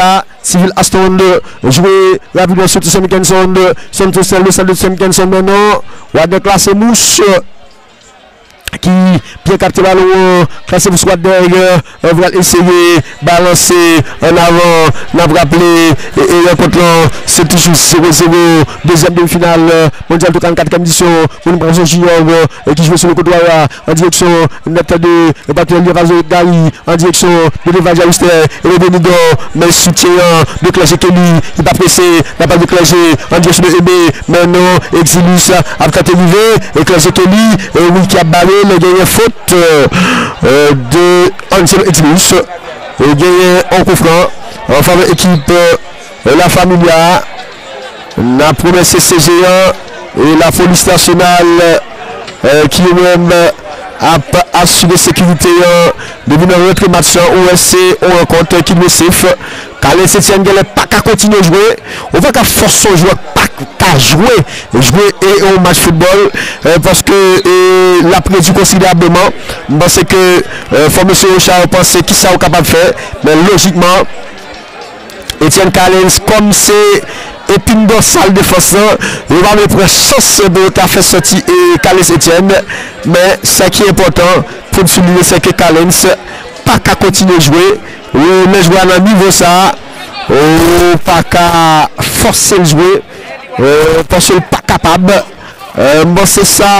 Civil Aston, jouer rapidement sur Sam Kenson, Santos le salle de Sam Kenson maintenant, Wadner classé mouche Ki piye kapte balon ou Klasè pou squad deg Ou vral eseye Balansè An avan Nan vraple e, e yon kont lan Se toujou 0-0 Dezem demi final Mondial 24 kondisyon Moun Branson Junior e, Ki jve sou le kote wara An direksyon Net de Patrick Levazo Dari An direksyon De Levaja Ouster E le Benido Men soutien De Klaje Kelly Ki pa presse Nan pa de Klaje An direksyon de Ebe Men non Exilus Avkate Rive E Klaje Kelly E Wiki Abare mais il y a une faute euh, euh de Ansel Etimus. Il y a un coup franc en faveur de l'équipe euh, La Familia. La promesse CGA et la police nationale euh, qui même ap asube sekivite yon debi nan rentre mat chan OSC ou renkonte ki mwesif kalen setyen gelen pa ka kontinyo jwe ou va ka forson jwe ka jwè, jwè e yon match football, eh, paske eh, la predi konsidableman, mpense ke eh, fò M. Rochard pense ki sa ou kapab fè, men logikman, Etienne Kalens, kom se epin dorsal defansan, yon va mè pre chos de ta fè soti et euh, Kalens Etienne, men sa ki important, pou n'soulide se ke Kalens, pa ka kontine jwè, ou men jwè nan nivou sa, ou oh, pa ka force jwè, Pansè l pa kapab. Mwen se sa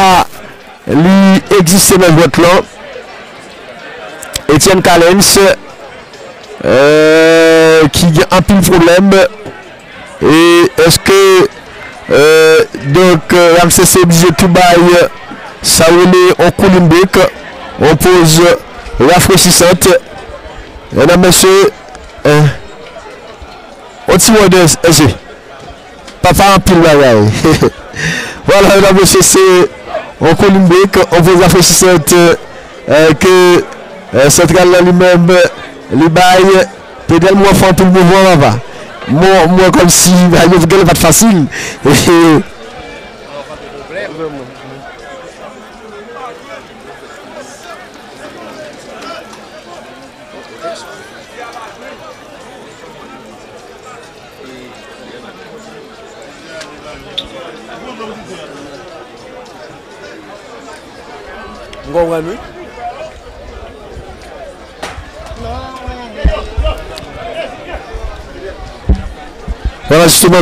li egziste nan vwot lan. Etienne Kalens ki gen apil problem. E eske donk Ramsese Bije Toubay sa wile an Koulimbek. An pose rafresisante. Yon nan mwen se an ti wade eze. Papa anpil bagay. Wala, yon abosye se Onko Limbek, onpoz la fosisante ke sentral la li mem li baye pedel mwen fantou mwen mwen ava. Mwen kon si yon vat fasil.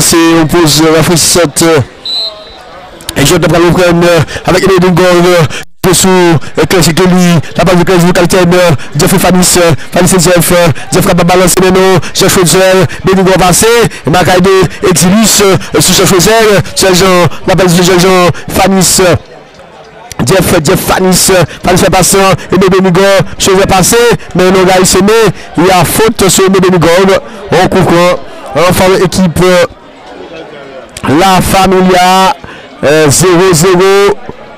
C'est on pose euh, la frissette. euh, Et je prendre euh, avec les deux goals. Sous Clash Kelly, la balle de Clash de Capitaine, Jeffrey Fanis, euh, Fanis Jeff, euh, Jeff balance maintenant, Jeff Frozer, Bénigo passé, Exilus, euh, sous Jeff Frozer, Jean, la balle de Jean, Fanis, euh, Jeff, Jeff Fanis, Fanis fait passer, Aimé Bemigor, chose est passé, mais on a semé, il y a faute sur Aimé Bemigor, on couvre, on fait l'équipe, la Familia, euh, 0-0,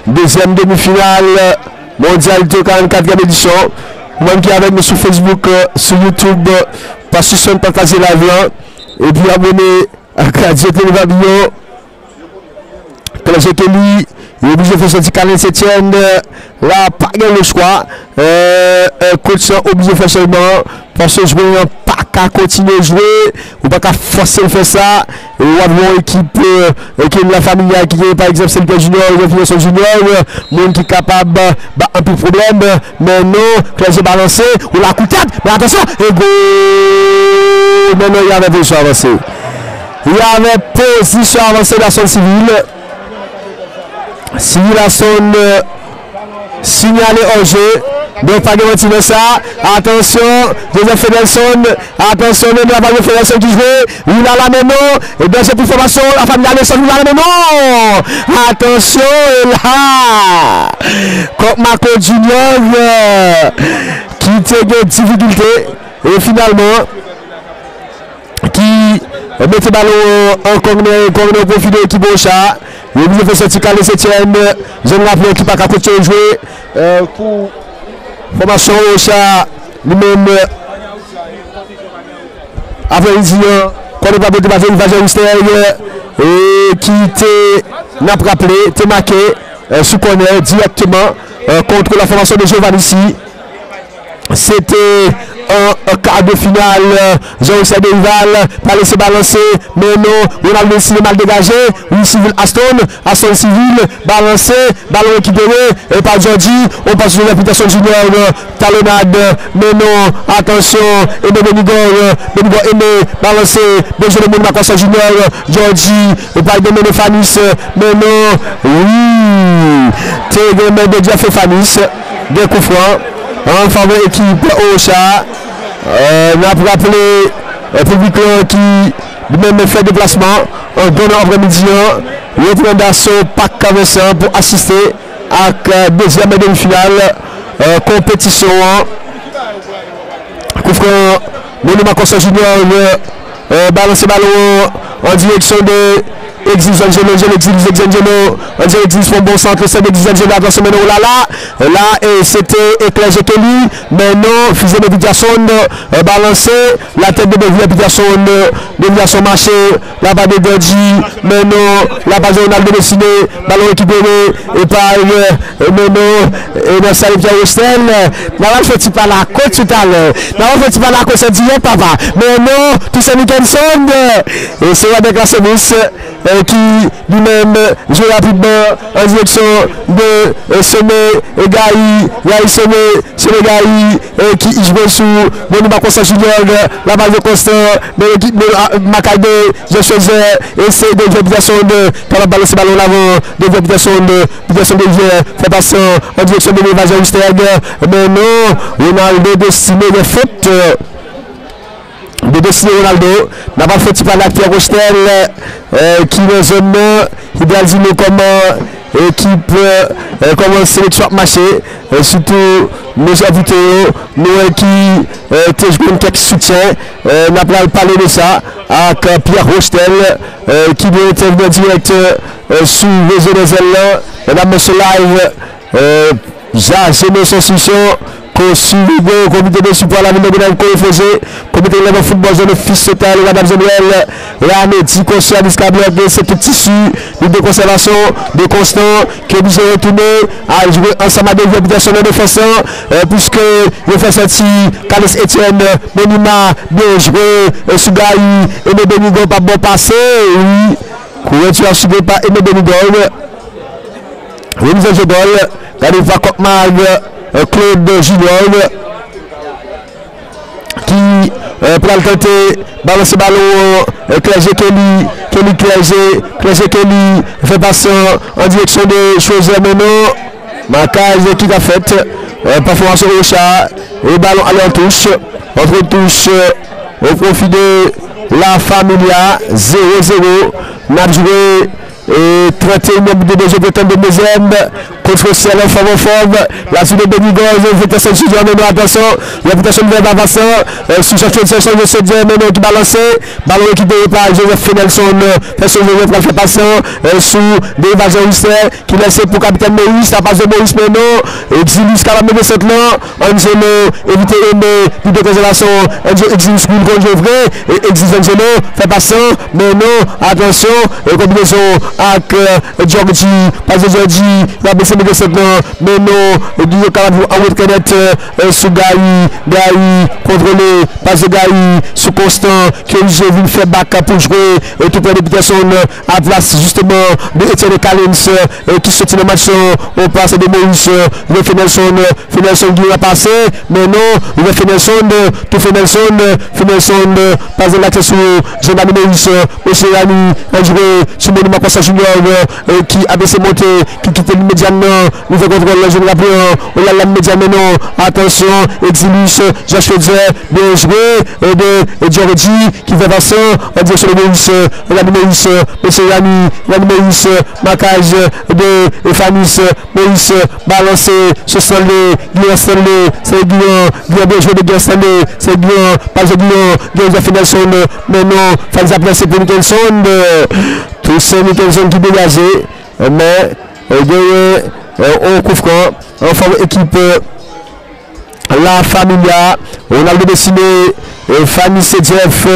deuxième demi-finale, mondial 244e édition, même qui avec nous sur Facebook, euh, sur YouTube, pas sur de partager la et puis abonner à Radio Télé Babillon, Claude Kelly, Il euh, euh, est obligé de faire sortir 47e. Là, pas gagné le choix. Euh, coach obligé de faire changement. Parce que je ne pas qu'à continuer à jouer. Ou pas qu'à forcer de faire ça. Ou avoir une équipe euh, qui est la famille qui est par exemple Selpe Junior, Réflexion Junior. Monde qui est capable d'un peu de problème. Mais non, Claude balancé. Ou la coutade. Mais attention, et go! Maintenant, il y avait déjà avancé. Il y avait position avancée de la zone civile. Simulasyon Sinyale orje Don fage mati de sa Atensyon Joseph Fedelson Atensyon Nenè avage Fedelson ki jve Vila la menon E ben se pou formasyon La fami d'Alexandre Vila la menon Atensyon E la Kop Mako Junior euh, Ki te gen dividilte E finalman Ki mette balon An kongnen Kongnen profil de ekibo chan Le niveau Setika le 7e, zon Lavlon ki pa kakout se jwe pou formasyon ou sa li men avè Izian, konè pa bote bavè, vajan Mister ki te nap rappele, te make, sou konè direktman kontre la formasyon de Giovannissi. C'était un, quart de finale. Jean-Michel Derival, pas laissé balancer, mais non, Ronald Messi est mal dégagé. Oui, civil Aston, Aston civil, balancé, ballon récupéré, et par Jordi, on passe sur réputation junior, talonnade, mais non, attention, Aimé Benigor, Benigor Aimé, balancé, Benjamin le monde junior, Jordi, et par Doméné Fanis, mais non, oui, Tégé de Jeff Fanis, an favor ekip Ocha. Euh, Nan pou rappele euh, publik lan ki di men men fè deplasman an donan apre midyan yon pren daso pak kavensan pou asiste ak dezyan men den final kompetisyon euh, an kou fran Meni Makonsan Junior balanse balon an direksyon de Exige Angelo, Angelo exige, exige Angelo, Angelo exige pou bon centre, sebe exige Angelo, atensyon menon ou la la, la, e sete ekler jete li, menon, fize de Bidjason, balanse, la tete de Bidjason, Bidjason, Bidjason mache, la pa de Ganji, menon, la pa de Ronaldo Messine, balon ekipere, e pa, menon, e nan Salif Diarostel, nan wak feti pa la kote toutal, nan wak feti pa la kote sa diye papa, menon, tout se Nikenson, e se wak de Kassemous, Euh, ki li men jou rapidman an direksyon de euh, Seme Gayi, Gayi Seme, Seme Gayi euh, ki Ijbensou, Boni Bakonsa Junior, la base de Constant, men ekip Makade, Jecheze, et c'est des viabilisations de, par la balle c'est ballon l'avant, des viabilisations de, viabilisations de vieux, fait passer en direction de l'évasion Justeg, mais non, Ronaldo destiné de faute. de Dessine Ronaldo. D'abord, fait par l'acteur Rostel euh, qui dans zone idéalise comment équipe, euh, comment sélection marché. Euh, surtout, nous invités, nous qui euh, te jouons quelques soutiens. Euh, nous avons parlé de ça avec euh, Pierre Rostel euh, qui est intervenu direct euh, sur le réseau des ailes. Mesdames, Monsieur Live. Jacques Emerson Sisson consolidé au comité de support à la ville de Bénin Koyfose, comité de l'État football zone fils s'étale, Madame Zemiel, Ramedi, Conseil à de ce petit tissu de conservation de Constant que nous avons retourné à jouer ensemble avec l'habitation de défenseurs euh, puisque le fait sorti Carlos Etienne, Monima, bien joué, euh, Sugaï, et Benigo, pas bon passé, oui, couverture assurée par Aimé Benigo. De ball, Garifa Kokmag, Claude Junior qui euh, prend le côté balance ballon Clergé Kelly Kelly Clergé Clergé Kelly fait passer en direction de José Meno. Marquage qui a fait euh, performance au chat et ballon à leur touche entre touche au profit de la Familia 0-0 n'a et 31 minutes de jeu de deuxième contre ciel forme La suite de Vitesse même attention. Réputation de euh, de ce même qui. Ballon qui par Joseph Fenelson, euh, fait euh, sous des Vazan Rousset, qui laissé pour capitaine Moïse, la passe de Moïse Menon, Exilus Calamé de Saint-Lan, Angelo, évité Aimé, plus de conservation, Exilus Goul vrai, Exilus Angelo, fait attention, combinaison avec Georgie, pas de la baisse 1 Meno Dio Karabu Awet Kenet eh, Sougaï Gaï contrôlé par Gaï sous Constant qui a usé une fait back pour jouer eh, tout près de Peterson à place justement de Etienne Callens eh, qui sortit le match au passe de Moïse le Finelson Finelson qui a passé mais non le Finelson tout Finelson Finelson passe de l'accès sur Jordan Moïse Monsieur Rani a joué sur Monument Costa Junior qui a baissé monté qui quittait l'immédiatement immédiatement. Nous contrôle le jeune rappeur. On l'a l'immédiatement. Non, attention, Exilus, Josh Fedzer, bien joué. De Giorgi qui fait passer en direction de Maurice. Rani Maurice, Monsieur Rani Maurice, marquage de Fanis, Maurice, balancé, sont les Guillaume Stanley, c'est Guillaume, Guillaume bien joué de Guillaume Stanley, c'est Guillaume, pas de Guillaume, Guillaume de Finelson, mais non, Fanis a placé pour Nicholson, tous ces Nicholson qui dégagé, mais genye an koufkan an favor ekip la familia Ronaldo Dessine eh, Fanny Sedjef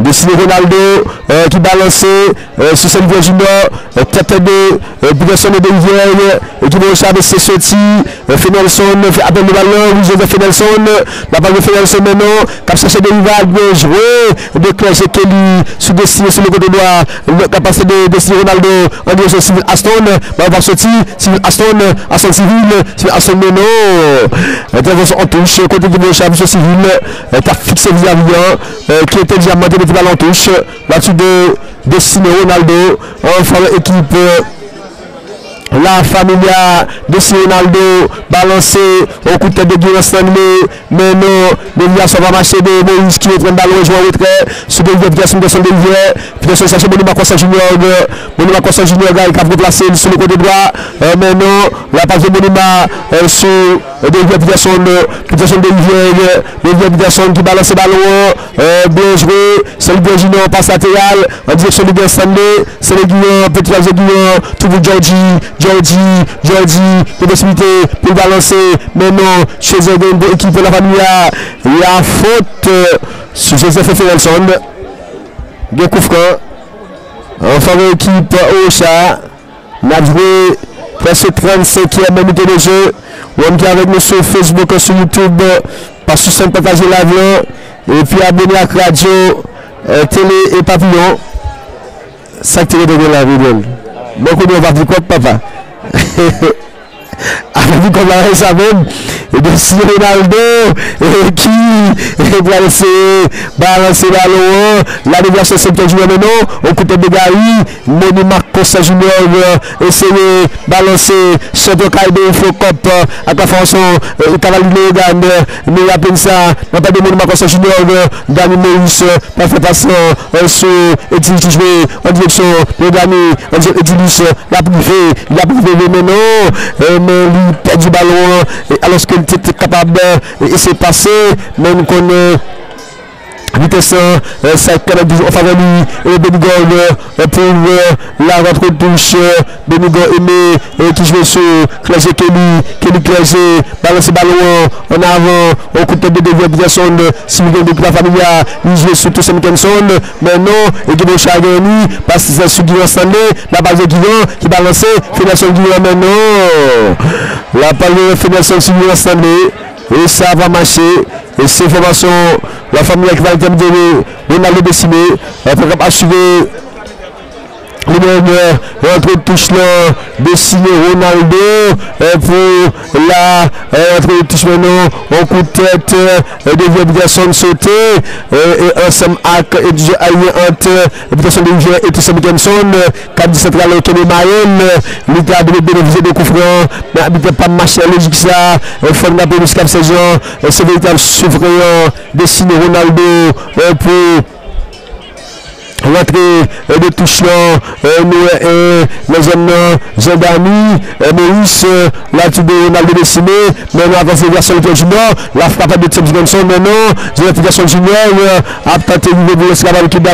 dessiné Ronaldo, euh, qui balançait euh, sur cette Junior, euh, tête de Bougasson de Rivière, qui va rechercher ses sorties, Fenelson fait appel de ballon, Joseph Fenelson, la balle de Fenelson maintenant, cap chercher bien joué, de Claire Kelly, sous destiné sur le côté droit, la capacité de dessiner Ronaldo, en direction Civil Aston, on va sortir, Civil Aston, Aston Civil, Civil Aston maintenant, intervention en touche, côté de sur Civil, qui fixé qui de ballon touche, là-dessus de destiné Ronaldo, enfin équipe La familia desi Ronaldo balanse ou koute de Giros Tanmé men nou Devias va mache de Moïse ki ou pren balon rejouan retre sou Devias Vias Mdeson Devias Vias ou chache Boni Makonsan Junior. Boni Makonsan Junior gare kap replase sou le kote droit. Euh, men nou la passe de Boni Ma sou Devias Viason Viason Devias Devias Viason ki balanse balon bien joué. C'est le bien Junior passe latéral en direction de Giros Tanmé c'est le Guillaume Petit Valze Guillaume Toubou Georgie Georgi, Georgi, yon posibite pou balanse, menon, Chezor gen bon de ekip la familya, la fote sou Joseph Ferelson, gen koufran, an fave ekip Ocha, nabjwe prese 35e menite de je, wèm ki avèk nou sou Facebook, sou Youtube, pasou sen pataje l'avyon, epi abone ak radyo, tele e papillon, sakte gen de gen la euh, videon. Mwen koun yon va vikop papa. [laughs] A va vikop la re sa men. et bien si Ronaldo et qui eh, va essayer balancer ballon la déviation secteur joueur maintenant au côté de Gary Moni Marcos Junior essayer balancer sur le Caldo Focop à la façon Cavalier gagne mais rappelez ça. N'a pas de Moni Marcos Junior Dani Maurice pas fait passer sur Edil qui jouait en direction de Dani Edilus la privée la privée maintenant mais il perd du ballon alors que capable et c'est passé même qu'on vitesse ça en faveur de Benigol pour la rentre touche Benigol aimé qui joue sur Clergé Kelly Kelly Clergé balance ballon en avant au côté de déviation de Sylvain de la famille il joue sur tout Kenson mais non et Guillaume que c'est sur Guillaume Stanley la base de Guillaume qui balance Fédération Guillaume mais non. La balle de Fédération Guillaume Stanley et ça va marcher. Et ces formations, la famille qui va intervenir, Ronaldo Bessimé, un programme achevé li men rentre touche nan desine Ronaldo euh, pou la rentre touche men nan an kou tèt devye Bigasson sote ansem ak edje aye ant Bigasson devye etise Bigasson kap di sentral otone mayen li ta debe benevize de koufran men abite pa mache logik sa fèk na penis kap sejan se veytan soufreyan desine Ronaldo euh, pou rentrée euh, euh, euh, de touchement nous les hommes dami Maurice la tube de Ronaldo Dessiné maintenant avant Fédération Ligue Junior la frappe de Tim Johnson maintenant la Fédération Junior a tenté de niveau de l'esclavage qui dans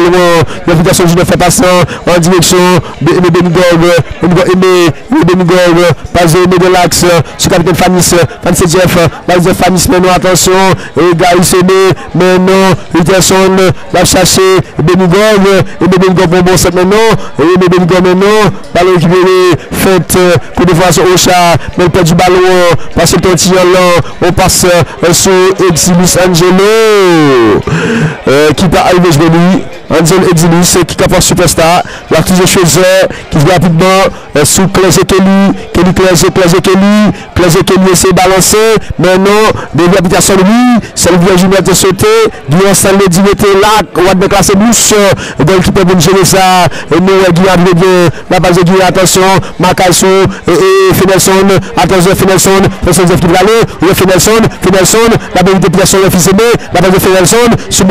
la Fédération Junior fait passer en direction de Aimé Benigorg Aimé Benigorg pasé Aimé de l'axe sur capitaine Famis Famis Jeff. Famis Famis maintenant attention. Et Gaïs Aimé maintenant Peterson va chercher Benigorg yon bebe mgon bon bon set menon, yon bebe mgon menon, balon ki bebe fète, eh, kou defanse Ocha, men pè di balon, pase tonti yon lan, on pase eh, sou Exibus Angelo, eh, ki pa alvej beni, Angel Exibus, ki ka pa superstar, l'artiste chose, ki vè rapidman sou Kleze Kelly, Kelly Kleze, Kleze Kelly, Kleze Kelly ese balanse, menon, bebe apitasyon li, sel vè jimè te sote, Guyan Salé di mette lak, wad de klasè non, bouche, donc qui peut gérer ça, et nous, Guillaume arrive bien, la base de Guillaume, attention, Makassou, et, et Finelson, attention, Finelson, Finelson qui va aller, ou Finelson, Finelson, la bonne déplacement de la base de Finelson, sous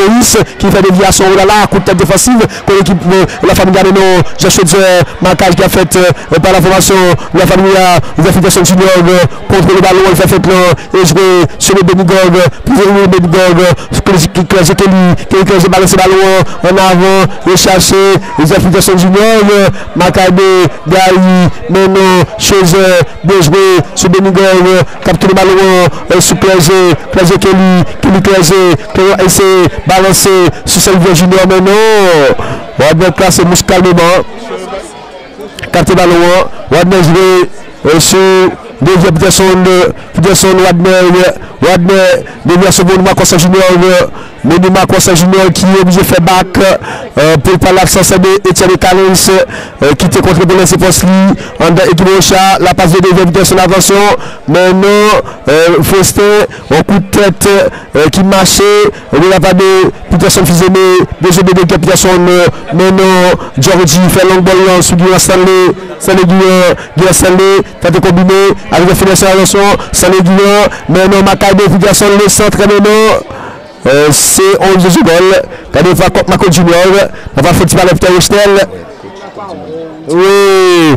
qui fait des déviations, oh là là, coup de tête défensive, pour l'équipe, la famille Macage qui a fait euh, par la formation la famille, les affiliations junior, contre le ballon, il fait fait et jouer sur le Benigog, le Benigog, qui le ballon en avant, recherché les applications juniors, Makabe, Gaï, Meno, Chose, Bejbe, Soubenigor, Capture Malouan, sous Clergé, Clergé Kelly, Kelly Clergé, Clergé Essé, balancé, sous Selvier Junior, Meno. On bien placé Mousse calmement. Capture Malouan, Wadner joué sur Devia Peterson, Peterson, Wadner, Wadner, Devia Sobon, Makos Junior, Menu Makosa Junior qui est obligé de faire back euh, pour pas l'absence de Etienne Calens euh, qui était contre laisser poste en équipe au chat, la passe de deuxième position attention, maintenant euh, Faustin, un coup de tête euh, qui marchait, il n'y a pas de Peterson Fizemé, deuxième de capitation, maintenant Georgie fait long ball sur Guillaume Stanley, Stanley Guillaume, Guillaume Stanley, combiner avec la finition attention, Stanley Guillaume, maintenant Macaïde, Peterson le centre. Euh, Se 11 jougol, kade va kont Mako Junior, nan va foti pale Peter Rochnel. Oui,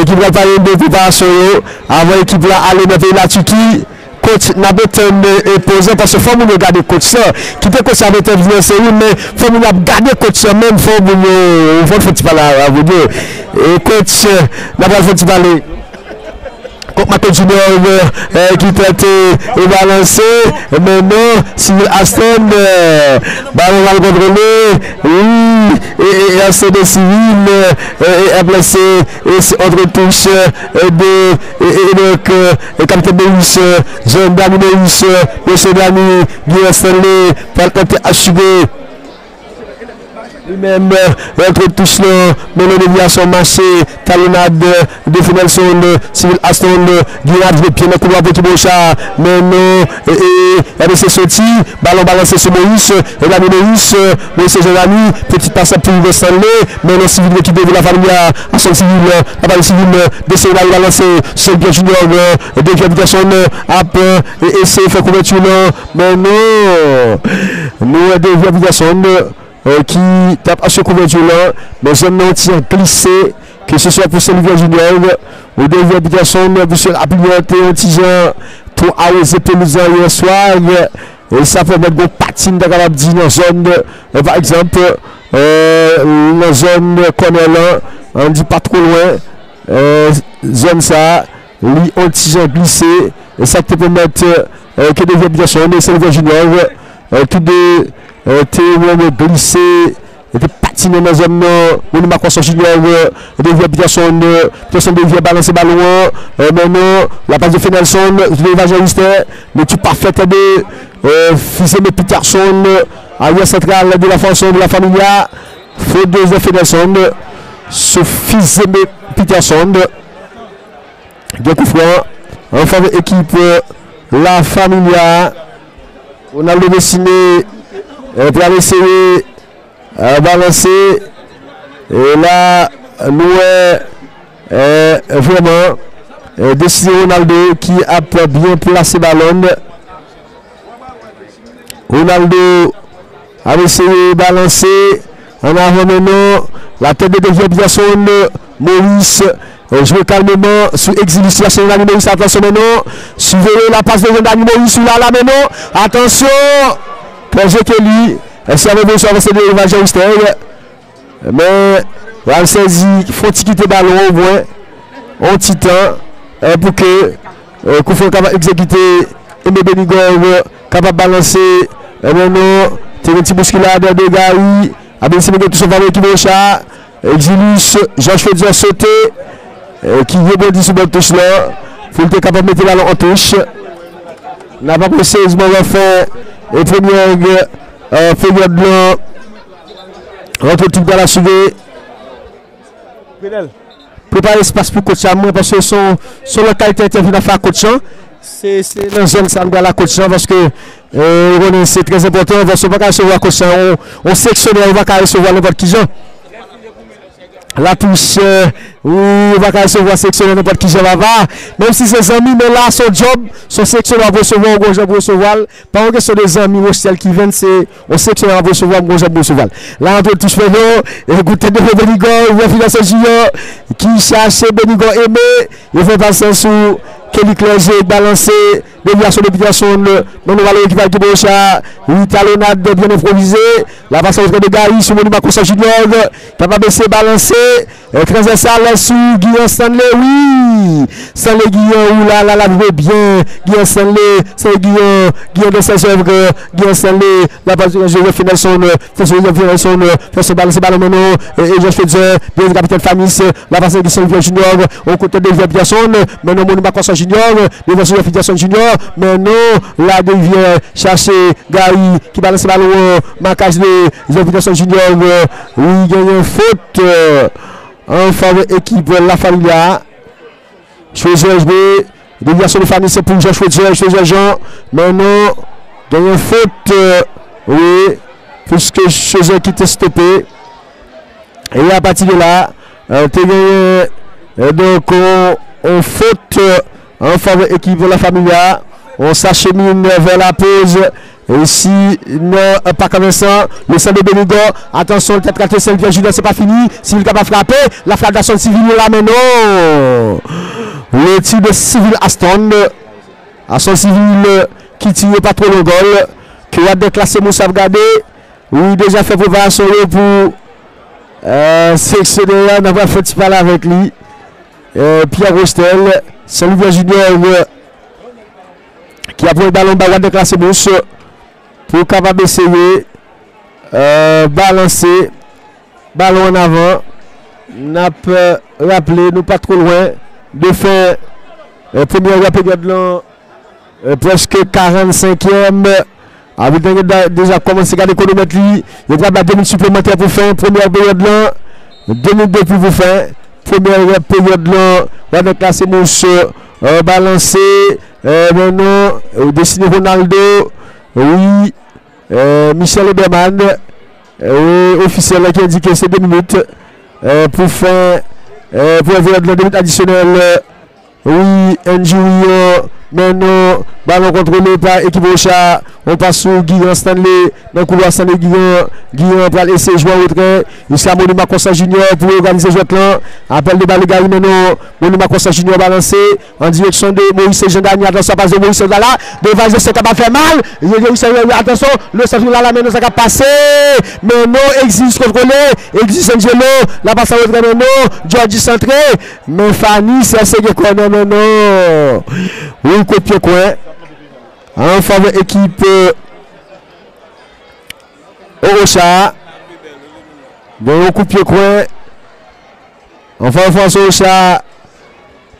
ekip la pale yon depi pa aso yo, avan ekip la ale nan peyi la Tuki. Kote nan beten e pozen, pasè fò moun yo gade kote sa, ki te kote sa beten vnen se yon, men fò moun yo ap gade kote sa, men fò moun yo, fò moun fò ti pale avon yo, kote nan pale fò ti pale. Contre Marco Junior euh, qui traite et balancé. Maintenant, Cyril Aston, euh, ballon mal contrôlé. Oui, et, et assez de Cyril euh, est placé entre touche de et, et donc le capitaine Deus, Jean-Dami Deus, M. Dami, par contre Achugué. Lui-même, entre tous là, mener déviation marché, talonnade de Finelson, Cyril Aston, Guillaume de pied, le couloir de Kibosha, mais non, et il a sorti, ballon balancé sur Moïse, et la Moïse, Moïse Jérémy, petit passe pour Stanley, mais non, civil qui de la famille à son civil, la famille civile, d'essayer d'aller balancer sur le junior, de habitation, ap, et essayer de faire couverture, mais nous, de Euh, ki tap asyo kouvertou lan, men zon nan tir plisse, ke se swa pou se livya junior, ou devye abitasyon, men pou se apilante, an ti jan, tou awe zepe mizan yon swag, e sa pou men go patin da kalap di nan zon, euh, par exemple, euh, nan zon konen lan, an di pa tro lwen, zon sa, li an ti jan glisse, e sa te pou met, ke devye abitasyon, men se livya junior, tout de, te wè glissè, te patine nan zon nan, wè nou makwa son junior wè, de vye Peterson, Peterson de vye balanse balon wè, nan nan, la pas de Fenelson, vye evangeliste, le tu parfète de fise de Peterson, a wè central de la fonction de la familia, fè de vye Fenelson, se fise de Peterson, de kou fwa, an fave ekip la familia, Ronaldo Messine, le dessiné et là, nous euh, vraiment décidé Ronaldo qui a bien placé ballon. Ronaldo a essayé de balancer En avant maintenant, la tête de Devier Biasson, Maurice. Jouer calmement sous chaîne d'Annie Maurice, attention maintenant. Suivez la passe de d'Annie Maurice, là, là maintenant. Attention, Projekte li, ese avè bon sou avansè de Evan Jaustèl. Men, Ramsezi foti kite balon ou mwen. On titan, pou ke Koufou kaba ekzekite Eme Benigov, kaba balanse Emono, Terenti Bouskila, Abel Gawi, Abel Simego, Touson Valo, Kibocha, Exilus, Georges Fedzor Sote, ki rebondi sou bon touche lan. Folte kapap mette balon an touche. N'a pa prese Ousmane Wafon, Etienne Young, euh, Fayot Blanc, rentre tout dans la souver. Préparer espace pour coach à moi parce que son, son localité intervient à faire coach. C'est la zone ça me la coach parce que euh, c'est très important. Parce qu'on ne va pas recevoir coach. On, on sectionne, on va recevoir n'importe qui. Genre. La touche, ou va ka sevo a seksyon nan pot ki je va va. Mem si se zami, men la son job, son seksyon va vosevo, ou gonjab voseval. Par an ke son de zami, ou sel ki ven, se ou seksyon va vosevo, ou gonjab voseval. La an tou touche feyo, goute de fe Benigon, ou wafi la se jiyo, ki chache Benigon eme, ou fe pasen sou, ke li kleje, balanse, déviation Peterson, non, nous allons qui Bocha, oui, talonnade bien improvisé, la passe de Gary, sur Monument Costa Junior, capable balancer, transversal sous Guillaume Stanley, oui, Stanley Guillaume, ou là, là, là, bien, Guillaume Stanley, Guillaume, Guillaume de ses œuvres, Guillaume Stanley, la passe de Joseph Finelson, Joseph Finelson, fait ce balancer, ballon maintenant, et Fedzer, bien capitaine Famis, la passe de Junior, au côté de maintenant Costa Junior, déviation de Fidjelson Junior, maintenant, là, devient chercher Gary, qui balance le ballon, de Fidjelson Junior, oui, il y a une faute, euh, en faveur équipe La Familia. Choisir HB, déviation de famille, c'est pour Jean Choisir, Choisir Jean. Maintenant, il y a une faute, euh, oui, puisque Choisir qui était stoppé. Et à partir de là, euh, euh donc on, on faute euh, en faveur équipe La Familia. On s'achemine vers la pause. Si non, euh, pas comme ça, le centre de attention, le tête 4 Sylvia Julien, c'est pas fini. S'il est capable de frapper, la frappe d'Aston Civil là maintenant. Le tir de Civil Aston. Aston Civil euh, qui tire pas trop le goal. Qui a déclassé Moussa Gade. Oui, déjà fait préparation pour euh, sectionner, on a fait parler avec lui. Euh, Pierre Rostel, Sylvia Junior euh, qui a pris le ballon, va déclasser Moussa pour capable essayer euh, balancer ballon en avant. N'a pas rappelé nous pas trop loin. De faire euh, première période là euh, presque 45e avec déjà commencé à chronomètre lui. Il va 2 minutes supplémentaires pour faire. Première période là 2 minutes depuis pour faire. Première période là on va classer mouche euh, balancer euh, maintenant euh, dessiner Ronaldo. Oui, euh, Michel Eberman, euh, officiel qui a que c'est deux minutes euh, pour faire euh, pour avoir de la minutes additionnelle. euh, oui, men nou balon kontre l'Etat, ekip Ocha, on pas sou Guillaume Stanley, nan kouloa Stanley Guillaume, Guillaume pral ese jwa wotre, jusqu'a Monima Constant Junior pou organize jwet lan, apel de balon gari men nou, Monima Constant Junior balanse, an direksyon de Moïse Gendani, atensyon pas de Moïse Lala, devan jese kaba fe mal, atensyon, le safri Lala men nou sa ka pase, men nou, exis kontrole, exis Angelo, la pasa wotre men nou, Georgie Santré, men Fanny, se se ge konen men nou, ou Jules Kopiokwen en faveur équipe euh, Orocha. Bon coup pied coin. Enfin François Orocha.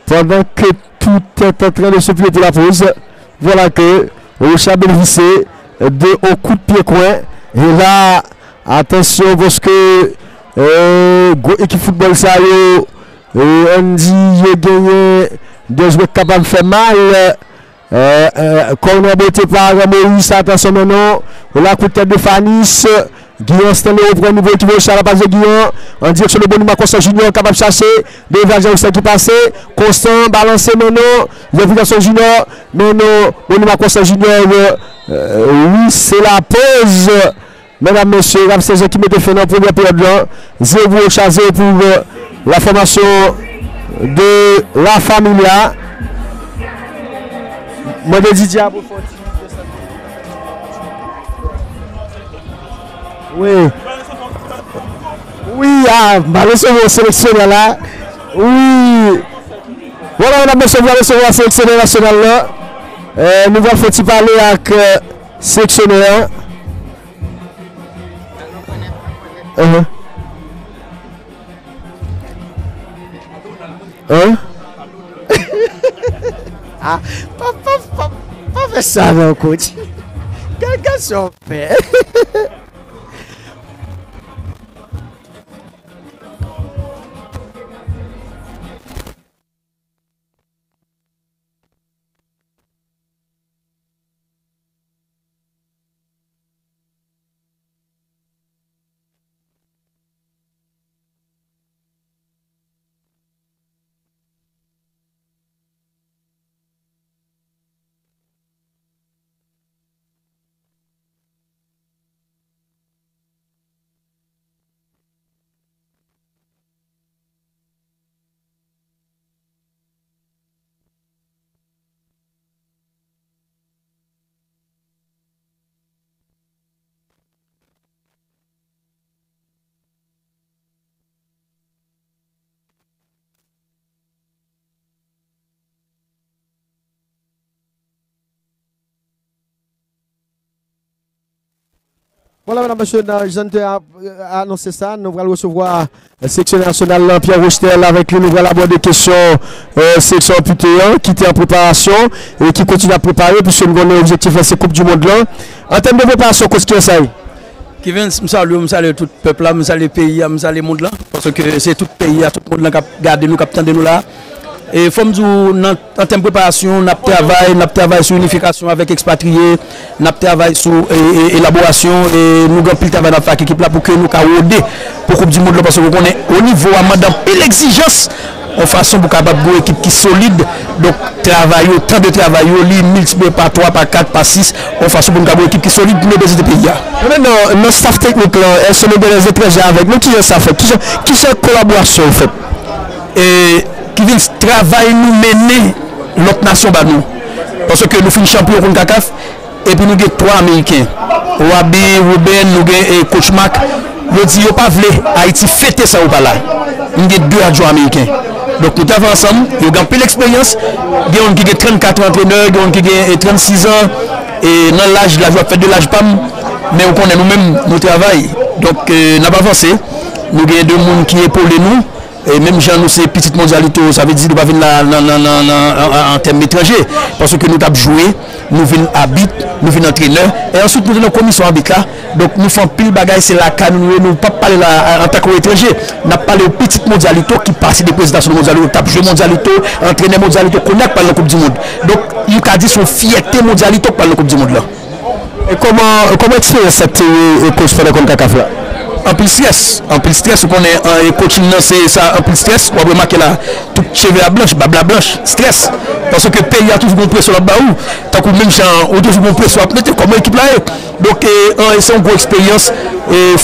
Pendant que tout est en train de se plier pour la pause. Voilà que Orocha bénéficie de haut coup de pied coin. Et là, attention parce que euh, équipe football ça yo, on dit yo gagné deux joueurs capables de faire mal. Euh, euh, corner beauté par Maurice, attention maintenant. La coup de tête de Fanis. Guillaume Stanley au niveau qui va à la base de Guillaume. En direction de Bonima Constant Junior, capable de chercher. Devant Jean qui passait. Constant, balancé maintenant. L'évaluation Junior. Maintenant, Bonima Constant Junior. euh, oui, c'est la pause. Mesdames, Messieurs, Rav qui mettait fin la première période là. 0 au chasé pour euh, la formation de la familia. Mwen de Didier Abofoti oui. Oui ah, ba resevo seleksyoner la oui. Wala wala mwen sevo resevo seleksyoner nasyonal la eh, nou wala foti pale ak euh, seleksyoner uh -huh. Euh, sélectionneur. Uh-huh. Hein? Ah, pas, pas, pas, pas faire ça, non, coach. Quelqu'un Voilà, madame, monsieur, je viens de annoncer ça. Nous allons recevoir le section national Pierre Rochetel avec lui. Nous allons aborder des questions euh, section putéen qui était en préparation et qui continue à préparer puisque nous avons l'objectif de cette Coupe du Monde là. En termes de préparation, qu'est-ce qu'il y a ça vient, je salue, je salue tout le peuple je salue le pays, je salue le monde là. Parce que c'est tout le pays, tout le monde là qui garde nous, qui de nous là. E fòm djou nan tem preparasyon, nap travay, nap travay sou unifikasyon avèk ekspatriye, nap travay sou e, e, elaborasyon, e nou gen pil travay nan fak ekip la pou ke nou ka wode pou koup di moun lò pasò pou konen o nivou amman dan pil exijans an fason pou kabab go ekip ki solide. Donk travay yo, tan de travay yo li multiple pa 3, pa 4, pa 6 an fason pou nou kabab go ekip ki solide pou nou bezi de peyi ya Nan staff teknik la, el se nou beleze preje avèk, nou ki jan sa fèk, ki jan kolaborasyon fèk E ki vin travay nou mene lot nasyon ban nou. Pwase ke nou fin champion kon kakaf epi nou gen 3 Ameriken. Wabi, Ruben, nou gen e, Kouchmak yo di yo pa vle Haiti fete sa ou pala nou gen 2 adjou Ameriken. Dok nou tavan ansam, yo gen pil eksperyans. Gen yon ki gen 34 antreneur gen yon ki gen e, 36 an e nan laj la jwa fete de laj pam. Men ou konen nou men nou travay Dok euh, nan pa avanse nou gen 2 moun ki epole nou E menm jan nou se pitit mondialite ou, sa ve di nou pa vin nan tem etranje. Pansou ke nou tap jowe, nou vin abit, nou vin antreneur. E ansout nou vin nan komisyon abit la. Donk nou fan pil bagay se la kanouye, nou pa pale an tako etranje. Nap pale ou pitit mondialite ou ki pasi de prezidanson mondialite ou. Tap jowe mondialite ou, antreneur mondialite ou, konak pale nan koup di moun. Donk yon ka di son fiyete mondialite ou pale nan koup di moun la. E koman eksperye sete kouspe de kon kakaf la? anpil stres, anpil stres ou konen an e koutin nan se sa anpil stres, wap remake la tout cheve a blanche, babla blanche, stres. Pansou ke peyi a toujou kon presyon ap ba ou, takou menm chan ou toujou kon presyon ap mette koman ekip la e. Donk an e se an gwo eksperyans,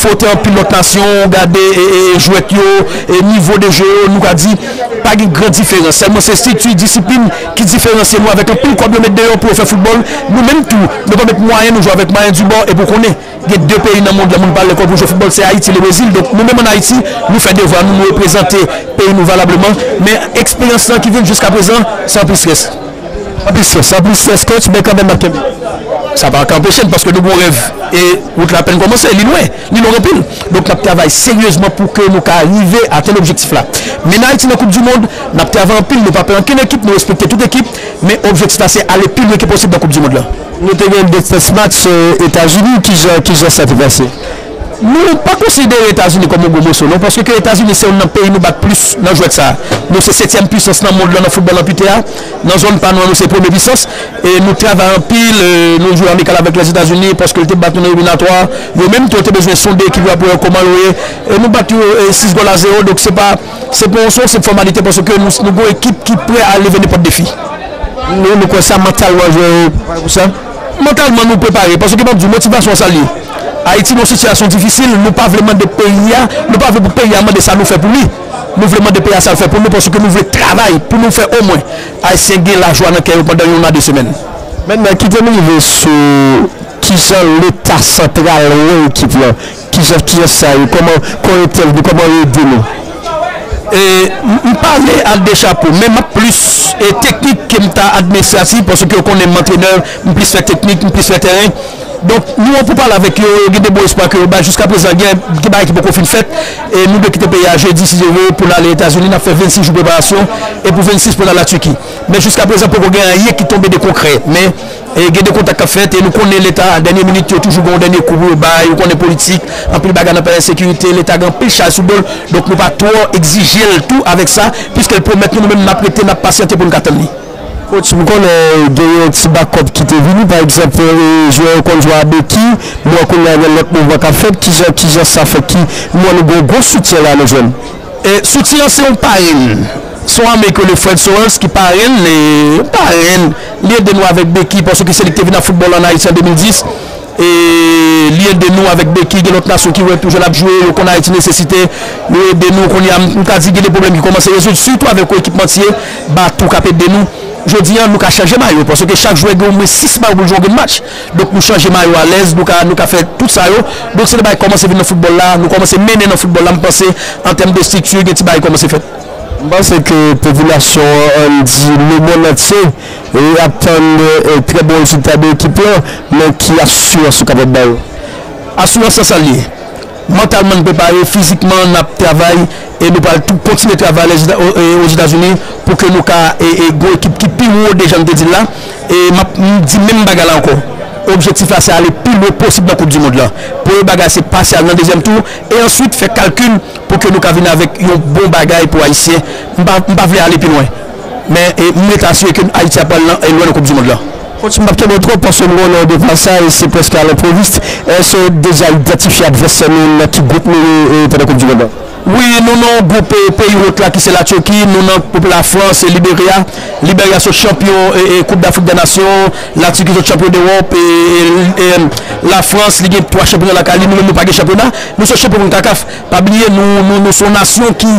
fote anpil not nasyon, gade e jwet yo, e nivou de jyo, nou ka di, pa gen gran diferans. Selman se stituy disipin ki diferansye nou avèk an pil kwa biyo met deyon pou fè foutbol. Nou menm tou, nou pa met mwayen nou jwa avèk mwayen du bor e pou konè. Gen de peyi nan moun diyan moun pale kwa pou jwa foutbol se Haiti le Brazil. Donk nou menm an Haiti, nou fè devan, nou nou reprezentè peyi nou valableman. Men eksperyans lan ki ven jiska prezan, sa apri stres. Apri stres, apri stres coach, men kan men matem. sa pa ak an pochen, paske nou bon rev e wout la pen komanse, li nou e, li nou repil. Donk nap travay seryezman pou ke nou ka arrive a tel objektif la. Men a iti nan Koupe du Monde, nap travay an pil, nou pa pe an ken ekip, nou respekte tout ekip, men objektif la se ale pil nou ekip posib nan Koupe du Monde la. Nou te gen de test match Etats-Unis, euh, ki jan sa te vase? Nou pa konsidere Etasuni komon gomo solon, pwoske ke Etasuni se ou nan peyi nou bat plus nan jwet sa. Nou se setyem pwisans nan moun lan nan foutbol amputea, nan zon panou an nou se prome pwisans, e nou trav an pil, nou jou amikal avèk les Etasuni, pwoske lte bat nou nan eliminatoir, yo mèm tou te bezwen sonde ki vwa pou yo koman loye, nou bat yo 6 gol a 0, dok se pa, se pon son, se formalite, pwoske nou go ekip ki pre a leve ne pot defi. Nou nou kon sa mental wajwe, mentalman nou prepare, pwoske mèm di motivasyon sa liye. Haïti nou sityasyon difisil, nou pa vreman de peyi ya, nou pa vreman de peyi ya man de sa nou fe pou li. Nou vreman de peyi ya sa nou fe pou nou, pwoske nou vre travay pou nou fe o mwen. Haïtien gen la jwa nan kè yo pandan yon nan de semen. Men men, ki teme yon ve sou, ki jan l'Etat sentral yon ki plan, ki jan ki jan sa yon, koman kon yon tel, koman yon de nou? M pale al de chapo, men ma plus teknik ke mta admesasi, pwoske yo konen mantreneur, m plis fe teknik, m plis fe teren, Donk nou an pou pal avèk yo, gen debo espwa ke yo ba, jiska prezant gen, gen ba ki pou konfin fèt, e nou de ki te peye a jèdi 6 evè pou la lè Etats-Unis, nan fè 26 jou preparasyon, e pou 26 pou la la Tuki. Men jiska prezant pou kon gen a ye ki tombe de konkrè, men gen de kontak ka fèt, e nou konen l'Etat, an denye minute yo toujou gon denye koubou, e ba, yo konen politik, an pil bagan an peye sekurite, l'Etat gan pil chal sou bol, donk nou pa tou exijel tout avèk sa, piskèl pou mèt nou nou mèm na prete, na pasyante pou nou katel li. Kouch, mwen konen genye yon ti bakop ki te vini, par eksemp, jwen konjwa Abeki, mwen konen yon lot mwen waka fet, ki jen, ki jen sa fet ki, mwen nou bon gros soutien la nou jwen. E soutien se yon parin, son Ameko le Fred Sorens ki parin, le parin, li e denwa avek Beki, pwosou ki se lik te vini nan foutbol an Haitien 2010, E li ede nou avèk beki gen lot nasyon ki wè toujè lap jwè, yo kon a eti nesesite, yo ede nou kon yam, nou ka di gen de problem ki komanse rezout, sütou avèk ou ekipmantiye, ba tou kapè de nou. Jodi an nou ka chanje mayo, pwase ke chak jwè gen ou mwen 6 mayo pou jwè gen match. Dok nou chanje mayo a lez, nou ka, ka fè tout sa yo. Dok se de bay komanse vin nan futbol la, nou komanse menen nan futbol la, mwen pense an tem de struktur gen ti bay komanse fèt. Mba se ke populasyon an di le bon atse, e atan e, e, tre bon rezultat de bon ekipyon, men ki asur sou kapot ba yo. Asur sa sa li, mentalman pepare, fizikman nap travay, e nou pal tout kontine travay ou Zidazuni euh, euh, pou ke nou ka e, e go ekip ki pi wou de jan de di la, e map di men baga la anko. Objektif la se ale pil mou posib nan Koupe du Monde la. Po yon bagay se pase al nan dezem tou. E answit fe kalkun pou ke nou ka vin avèk yon bon bagay pou Haitien. Mpa vle ale pil mwen. Men mwen etasye ke Haitien apal nan e lwen nan Koupe du Monde la. Kouti mbapte notro pwase mwen nan devan sa e se preske al improvist. E se deja identifi adversen nan ki goup nou nan Koupe du Monde la. Oui, nou nan goup peyi wot la ki se la Tchoki, nou nan poupe la France, Liberia, Liberia sou champion e Koupe d'Afrique de Nation, la Tchoki sou champion d'Europe, euh, la France li gen 3 champion la Kali, nou nou pa gen championa, nou sou champion pou kakaf, pa blye nou sou nasyon ki...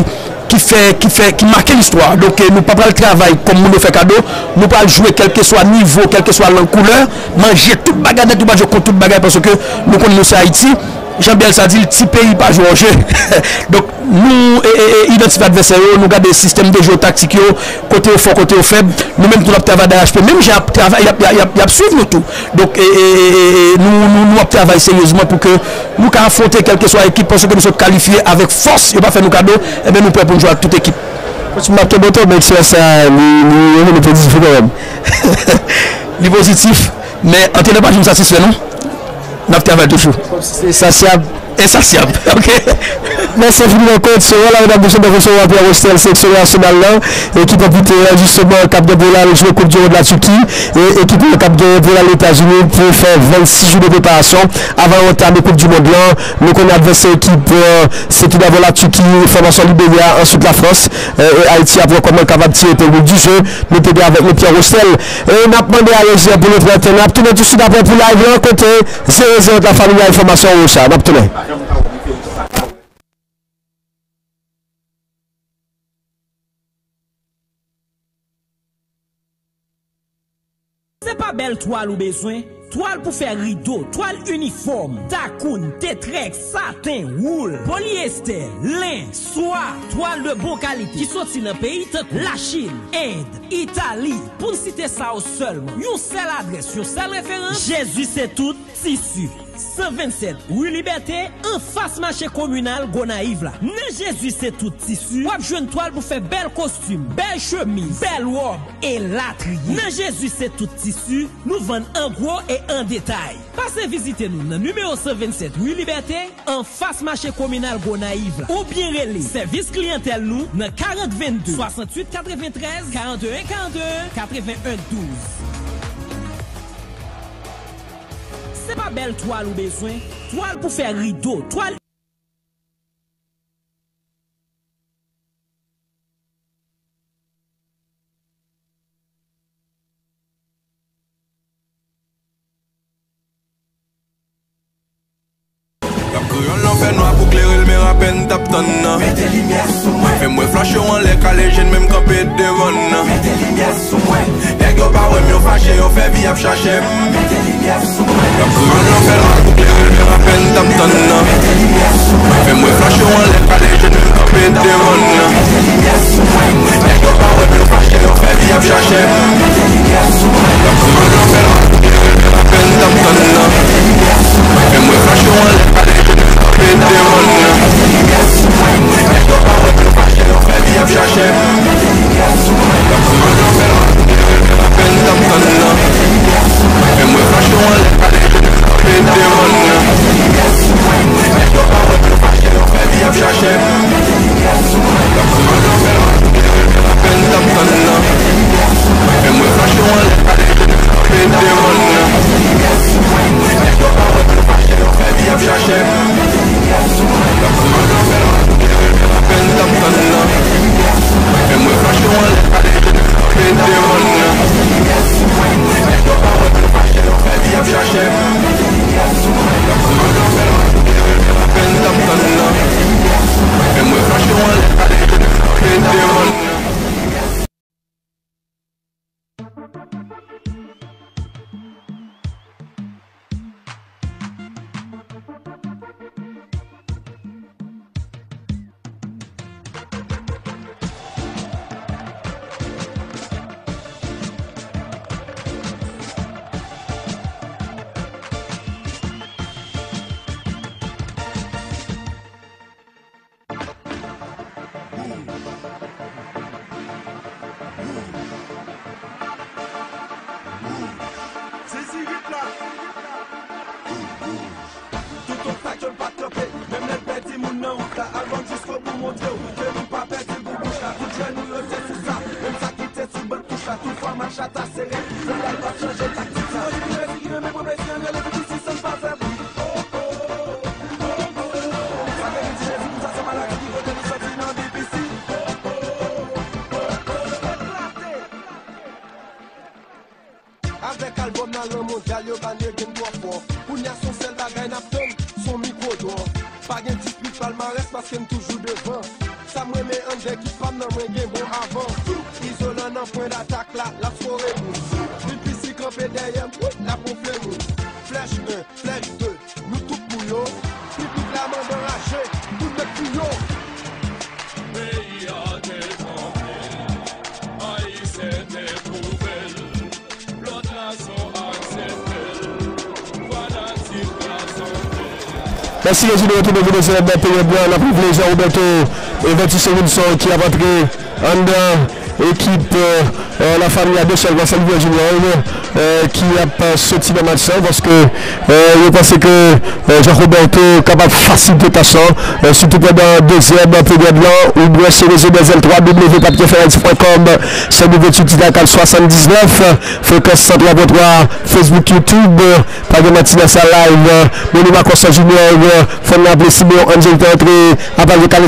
Ki, ki, ki marke l'histoire. Donc eh, nou pa pral travay kom moun nou fe kado, nou pral jwe kelke swa nivou, kelke swa lankouleur, manje tout bagay, netou bagay kon tout bagay, parce ke nou kon nou se Haiti, Jean-Pierre sa di, ti peyi pa jwanje. [laughs] Dok, nou e, e, e, identifi adveseryo, nou gade sistem de jwo taktik yo, kote yo fo, kote yo feb, nou menm tou ap travay da HP, menm j ap travay, ap suiv nou tou. Dok, nou ap travay seryozman pou ke nou ka afonte kelke swa ekip, pon se ke nou sot kalifiye avek fos, yo pa fe nou kado, e ben nou pre pou nou jwa tout ekip. Kouti map te bote, men chè sa, nou yon nou pozitif. Li [laughs] pozitif, men an te de pa joun satisfe, non? C'est ça insatiable. [laughs] Ok. Merci infiniment, coach. Voilà, on a besoin de recevoir Pierre Rostel, sélection nationale qui peut justement Cap de Bola, le joueur Coupe du Monde de la Turquie, et qui peut Cap de Bola les États-Unis pour faire 26 jours de préparation avant l'entame de Coupe du Monde là. Nous connaissons adversaire équipe, c'est tout d'abord la Turquie, formation Libéria, ensuite la France, et Haïti après comment capable de tirer le du jeu. Nous t'aider avec le Pierre Rostel. Et on a demandé à Roger pour notre antenne. On a tout de suite après pour live, côté 0 de la famille d'information Rocha. On a c'est pas belle toile ou besoin Toile pour faire rideau, toile uniforme, takoun, tétrex, satin, wool, polyester, lin, soie, toile de bonne qualité qui sont dans le pays la Chine, Inde, Italie. Pour citer ça au seulement, une seule adresse, une seule référence, Jésus c'est tout, tissu. 127 Rue Liberté, en face marché communal Gonaïve là. Ne Jésus c'est tout tissu. Wap une toile pour faire bel costume, belle chemise, belle robe et latrier. Ne Jésus c'est tout tissu. Nous vendons en gros et en détail. Passez visiter nous dans numéro 127 Rue Liberté, en face marché communal Gonaïve Ou bien relais, service clientèle nous dans 4022 68 93 41 42 81 12. Se pa bel toal ou bezwen, toal pou fe rido, toal... Kap kouyon lan fè noa pou kleril mè rapen tap ton nan. Mè te limye sou mwen. Fè mwen flash yo an lè kalejen mèm kapè devon nan. Mè te limye sou mwen. Nè gyo pa wèm yo fache yo fè vi ap chache. Mè te limye sou mwen. Mwen an fè la kouple, mwen an pen tam ton nan Fè mwen flash yo an lè, kalè jenè kapè devan nan Merci les de retour de vous de cette belle période là. On a privilégié Roberto et Vertus Wilson qui a rentré en équipe euh, euh, la famille Junior euh, qui a pas sorti de match parce que je pense que Jean Roberto est capable de faciliter ta surtout pendant deuxième période là ou bien sur réseau des L3 www.papierferrance.com c'est nouveau Titidacal 79 fréquence 103 Facebook YouTube pas de matinée ça live. Moni Macosta Junior. L'appeler Simon Angel est à de Calais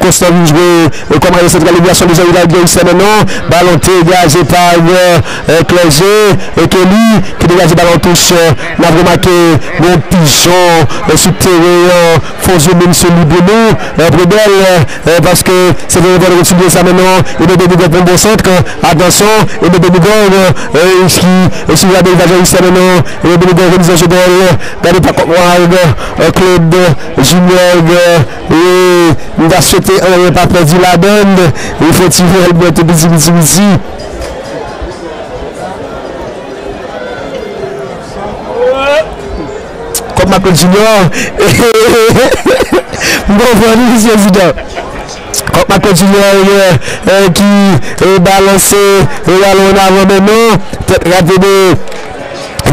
Constant jouer comme cette qualification des il a gagné ici maintenant. Ballon dégagé par euh, Clergé. Et Kelly qui dégage le ballon touche. On a remarqué mon pigeon euh, sur terrain jouer même sur Libono euh, Brebel euh, parce que c'est vraiment de retrouver ça maintenant. Et de débuter pour un bon centre. Attention et de débuter euh, qui et sur la dégagé ici maintenant Rebini gen remizan jodel, gade takot wang, klod, jimog, mda sote an yon pa predi la don, yon foti vè el bote bizi bizi bizi. Kop makot jimog, mbo vwani bizi jodel. Kopman kontinyon ki balanse, yon alon avon menon, tet rate de...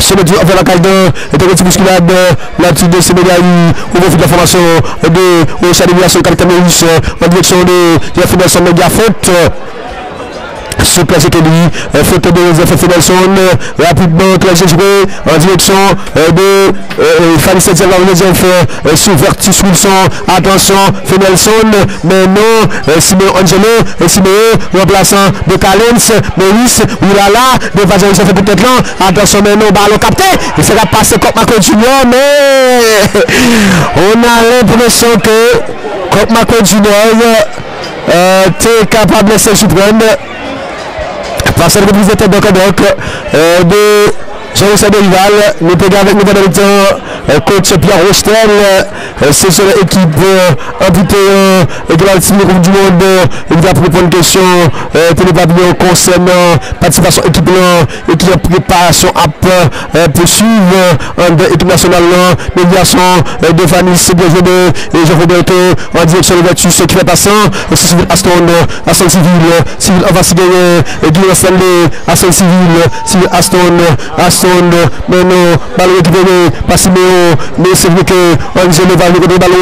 c'est le enfin la caille d'un et de musculade là-dessus de Sénégal où vous faites la formation de au Chaliviation Calcaméus en direction de la Fédération Média sur place de Kelly, euh, faute de Joseph Fedelson, euh, rapidement Claude joué en direction euh, de Fanny Setzel la Joseph sur Vertus Wilson, attention Fedelson, mais non, Simeon Angelo, Simeon remplaçant de Calens, Maurice, Oulala, de Vazan Joseph peut-être là, attention mais non, ballon capté, et ça va passer comme Macron Junior, mais on a l'impression que comme Macron Junior, euh, t'es capable de se surprendre. Parce que vous êtes donc de Jean-Michel Derival, nous payons avec nous le temps, coach Pierre Rochtel, c'est sur l'équipe amputée de la team Coupe du Monde. Il va proposer une question pour les papillons concernant participation équipe et qui est préparation à poursuivre en équipe nationale, médiation de Fanny Séguézédé et Jean-Roberto en direction de Vertus qui fait passant, c'est civil Aston, Aston civil, civil Avasigaye, Guillaume Stanley, Aston civil, civil Aston, Aston mais non, ballon récupéré par Siméon, mais c'est vrai que Angelo va le côté ballon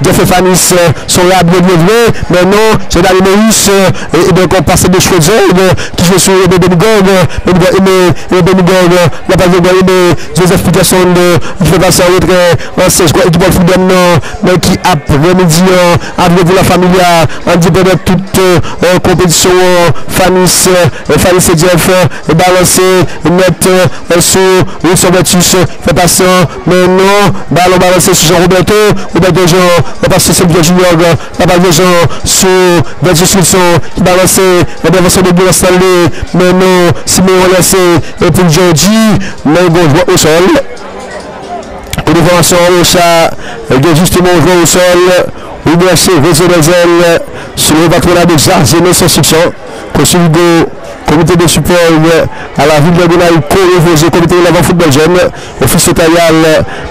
de Fanis sont là bien bien vrai, mais non, c'est Dali Moïse, et donc on passe de Schroeder qui joue sur le Benigog, Benigog aimé, et Benigog, la pas de aimé, Joseph en retrait, en 16 quoi, équipe mais qui a remédié avec vous la de toute compétition, Fanis, Fanis et Jeff, balancé, net, sur Wilson Betus, fait passer, mais non, ballon balancé sur Jean-Roberto, Roberto Jean, on passe sur Pierre Junior, la balle de Jean sur Betus Wilson, qui balancé, la de Simon laissé, et puis Georgie, bon, au sol. Une défense au chat, de justement au sol, c'est réseau des ailes, sur le patronat de Jardin sans succès, Consul Comité de support à la ville de Gonaï, co comité de l'avant football jeune, office notarial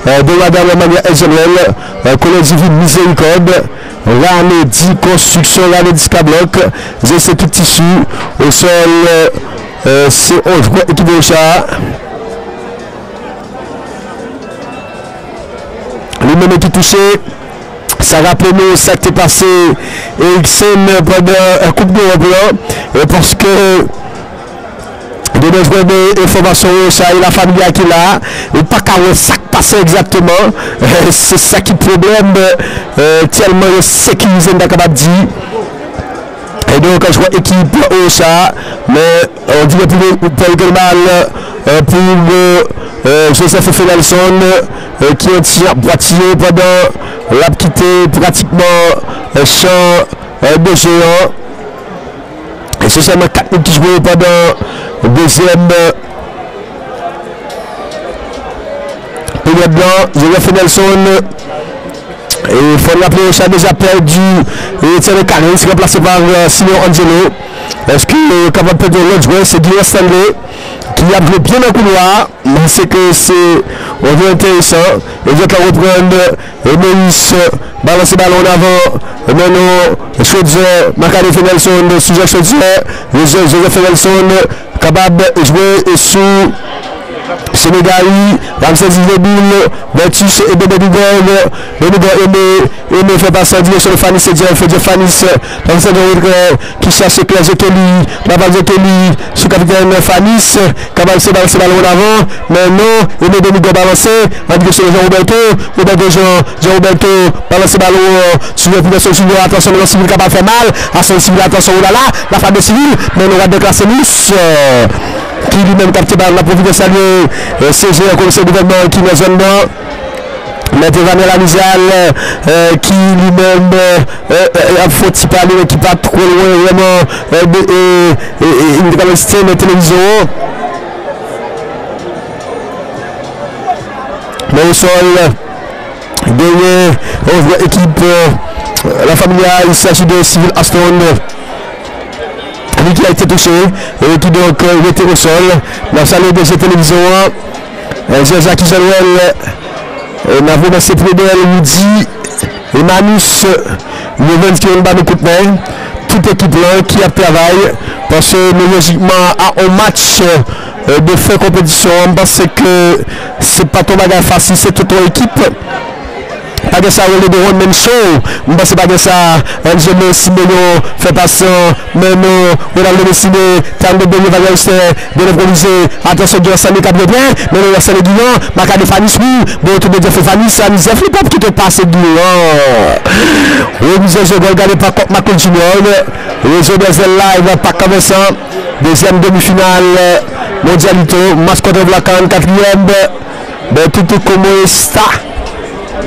de Madame Mania Elgenuel, collège divine miséricorde, l'année 10 construction, l'année 10 bloc, ces petits tissus au sol, c'est 11 équipe de chat. Les mêmes qui touché. Ça rappelle nous ça qui est passé et pendant la Coupe d'Europe parce que De nou vwene informasyon yo sa e la familya ki la, ou pa ka wè sak pase egzatman, se sa ki problem telman yo sekilize mda kabab di. E nou kan jwa ekip yo sa, men on di wè pou pou Germal, pou Joseph Fenelson, ki yon tir boatiye padan, l ap kite pratikman chan de géant. C'est seulement 4 minutes jouent pendant le deuxième période blanc. Joseph Nelson et il faut rappeler ça a déjà perdu et Etienne Karin c'est remplacé par Simon Angelo. Est-ce que euh, capable de perdre l'autre joueur c'est Guillaume Stanley qui a joué bien le couloir mais c'est que c'est intéressant. Et je vais reprendre et Moïse balancer ballon en avant et maintenant Chaudier Macadé Nelson sujet Chaudier Joseph Nelson capable de jouer sous Sénégali, Ramsès Zideboul, Betus et Bébé Dugong, Bébé aimé, aimé fait passer en direction de Fanny Sedjeff, Jeff Fanny, Ramsès Zideboul qui cherche Zekeli, la balle Zekeli, sous capitaine Fanny, capable de balancer ballon en avant, mais non, aimé Bébé balancé, en direction de Jean-Roberto, Roberto Jean, Jean-Roberto, balancer ballon sur le public civil, attention, le civil capable de faire mal, à son civil, attention, oh là la femme de civil, mais on va déclasser ki li men kapte ban la pou vide salye seje yon komisyon gouvernement ki nan zon nan. Mète Vanel Anizal ki li mèm ap foti pale ki pa tro lwen vreman yon dekabensite mè televizyon. Mè yon sol genye ekip euh, la familia il s'agit de Civil Aston. lui qui a été touché et qui donc est été au sol. La salle de cette Télévision Jean-Jacques Januel, Navo Massé Prudel, Midi et Manus, Yovens qui ont le coup de main. Toute équipe là qui a travaillé parce que logiquement à un match euh, de fin compétition, parce que c'est pas ton bagage facile, c'est toute ton équipe. Pagè sa roule de ron men chou. Mwen basè pagè sa Enzo Messi Meno fè pasan Meno Ronaldo Messi Meno Tande Benyo Vagè Oste Benyo Prolize Atensyon Diyan Sani Kabrebyen Meno Yassane Guyon Makade Fanis Mou Mwen bon, toube Diyan Fè Fanis Sani Zef Li pop ki te pase Guyon Ou mizè zè gol gade pa kop Makon Junior Rezo Bezel Live pa kavesan Dezyem demi-final Mondialito Maskote Vlakan Katriyem Be bon, toutou komo esta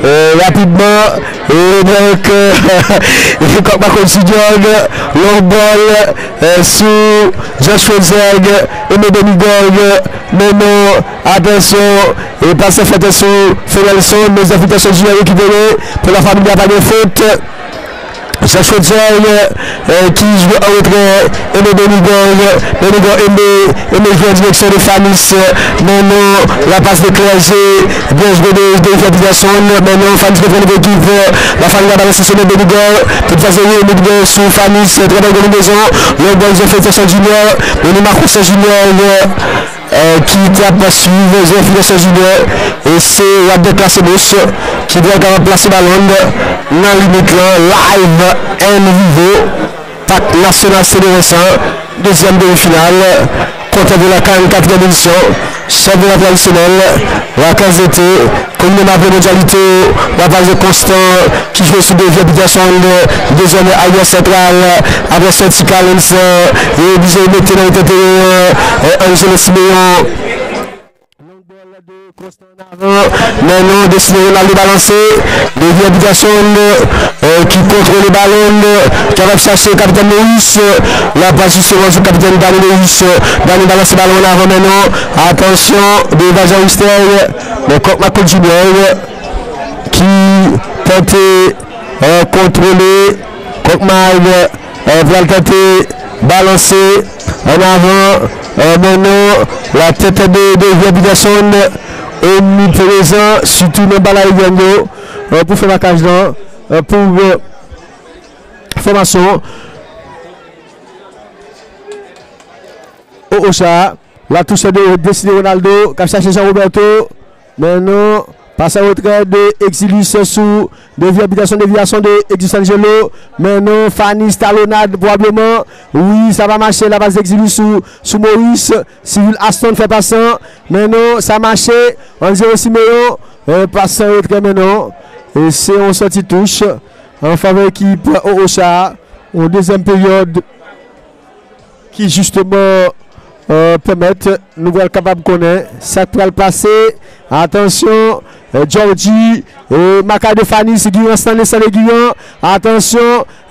Euh, rapidement, et donc, comme Junior, long ball euh, sous Joshua Zeg, et Medemigog, Mono, attention, et passe fait sous Felelson, mes invitations juniors récupérées pour la famille à pas de faute. Zeg euh, qui joue en retrait, et Medemigog, Medemigog aimé, aimé jouer en direction de Fanis, Mono, la passe de clergé, bien joué de, de Fabien maintenant Fanis de prendre l'équipe, la famille va balancer sur le Medemigog, toute façon, Medemigog sous Fanis, très belle combinaison, le bon, ont fait Junior, Marcos Saint Junior, ki te ap suive zon Fideso Junior. E se wap de plase bous ki dwe gavan plase balon nan limit lan live en vivo pak national CD200 deuxième demi-finale. Contre de la 44e édition, chef de la la casette, comme de mondialité, la base de Constant, qui joue sous des habitations de deuxième ailleurs centrale, avec Santi Calens, et Bisé Mété dans tête, Angelo Simeon, Maintenant, dessiné Ronaldo balancé, les habitations euh, qui contrôle le ballon, qui va chercher le capitaine Moïse, la sur le capitaine Dani Moïse, Dani balance le ballon en avant maintenant, attention, de Vajan Ouster, le Junior, qui tentait euh, contrôler, Coq Mag, euh, va tenter, balancer. En avant, euh, maintenant, la tête de, de Habitation omniprésent, surtout dans Balaï euh, pour faire la cage là, euh, pour euh, formation. Au Ocha, la touche de Destiny Ronaldo, qui a cherché Jean-Roberto, maintenant, passe à retrait de Exilus sous de déviation de Exilus Angelo. Maintenant, Fanny Stallonade, probablement. Oui, ça va marcher la base d'Exilus sous, sous Maurice. Civil Aston fait passant. Maintenant, ça marche. On dit aussi Méon. Euh, passe à retrait maintenant. Et c'est on sortie touche. En faveur équipe au Ocha. En deuxième période. Qui justement euh, permettre nous capable de connaître ça peut le passer attention Georgie et Maka de Fanny c'est Guillaume Stanley c'est Guillaume. Attention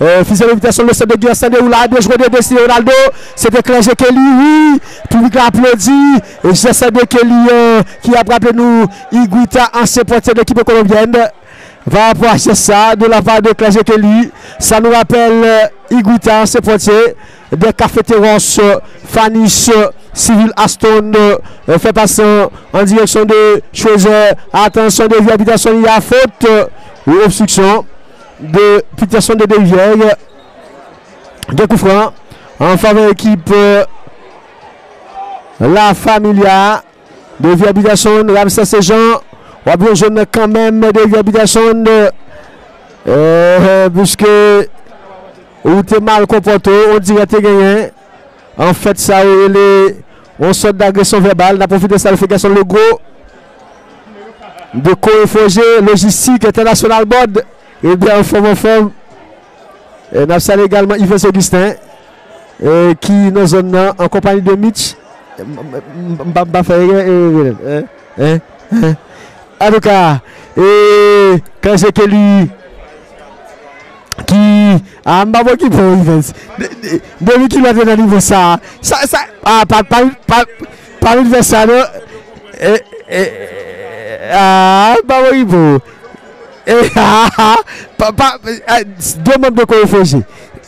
euh, fils de l'invitation de Stanley ou là deux joueurs de Destiny Ronaldo c'était Cléger Kelly oui. Public applaudit. Et j'essaie de Kelly qui a rappelé nous Iguita ancien portier de l'équipe colombienne va approcher ça de la part de Cléger Kelly ça nous rappelle Iguita ancien portier des cafétéros Fanis Civil Aston euh, fait passer en direction de Choiser. Attention de habitation, il y a faute euh, ou obstruction de Peterson de Devière. De coup franc en faveur équipe euh, La Familia de Vihabitation, Ramsès Sejan. On bien jeune quand même de Vihabitation euh, puisque Ou te mal kompoto, on dire te genyen. An fèt fait, sa ou ele, on sot d'agresyon verbal, na profite sa l'ofikasyon logo. De ko efoje, logistik, international board. E de an fòm an fòm. E nap sal egalman Yves Augustin. E ki nou zon nan, an kompany de Mitch. Mba fè genyen. En tout ka, e kanjè ke li... ça? Ça ah pas pas pas pas l'anniversaire [laughs] [laughs]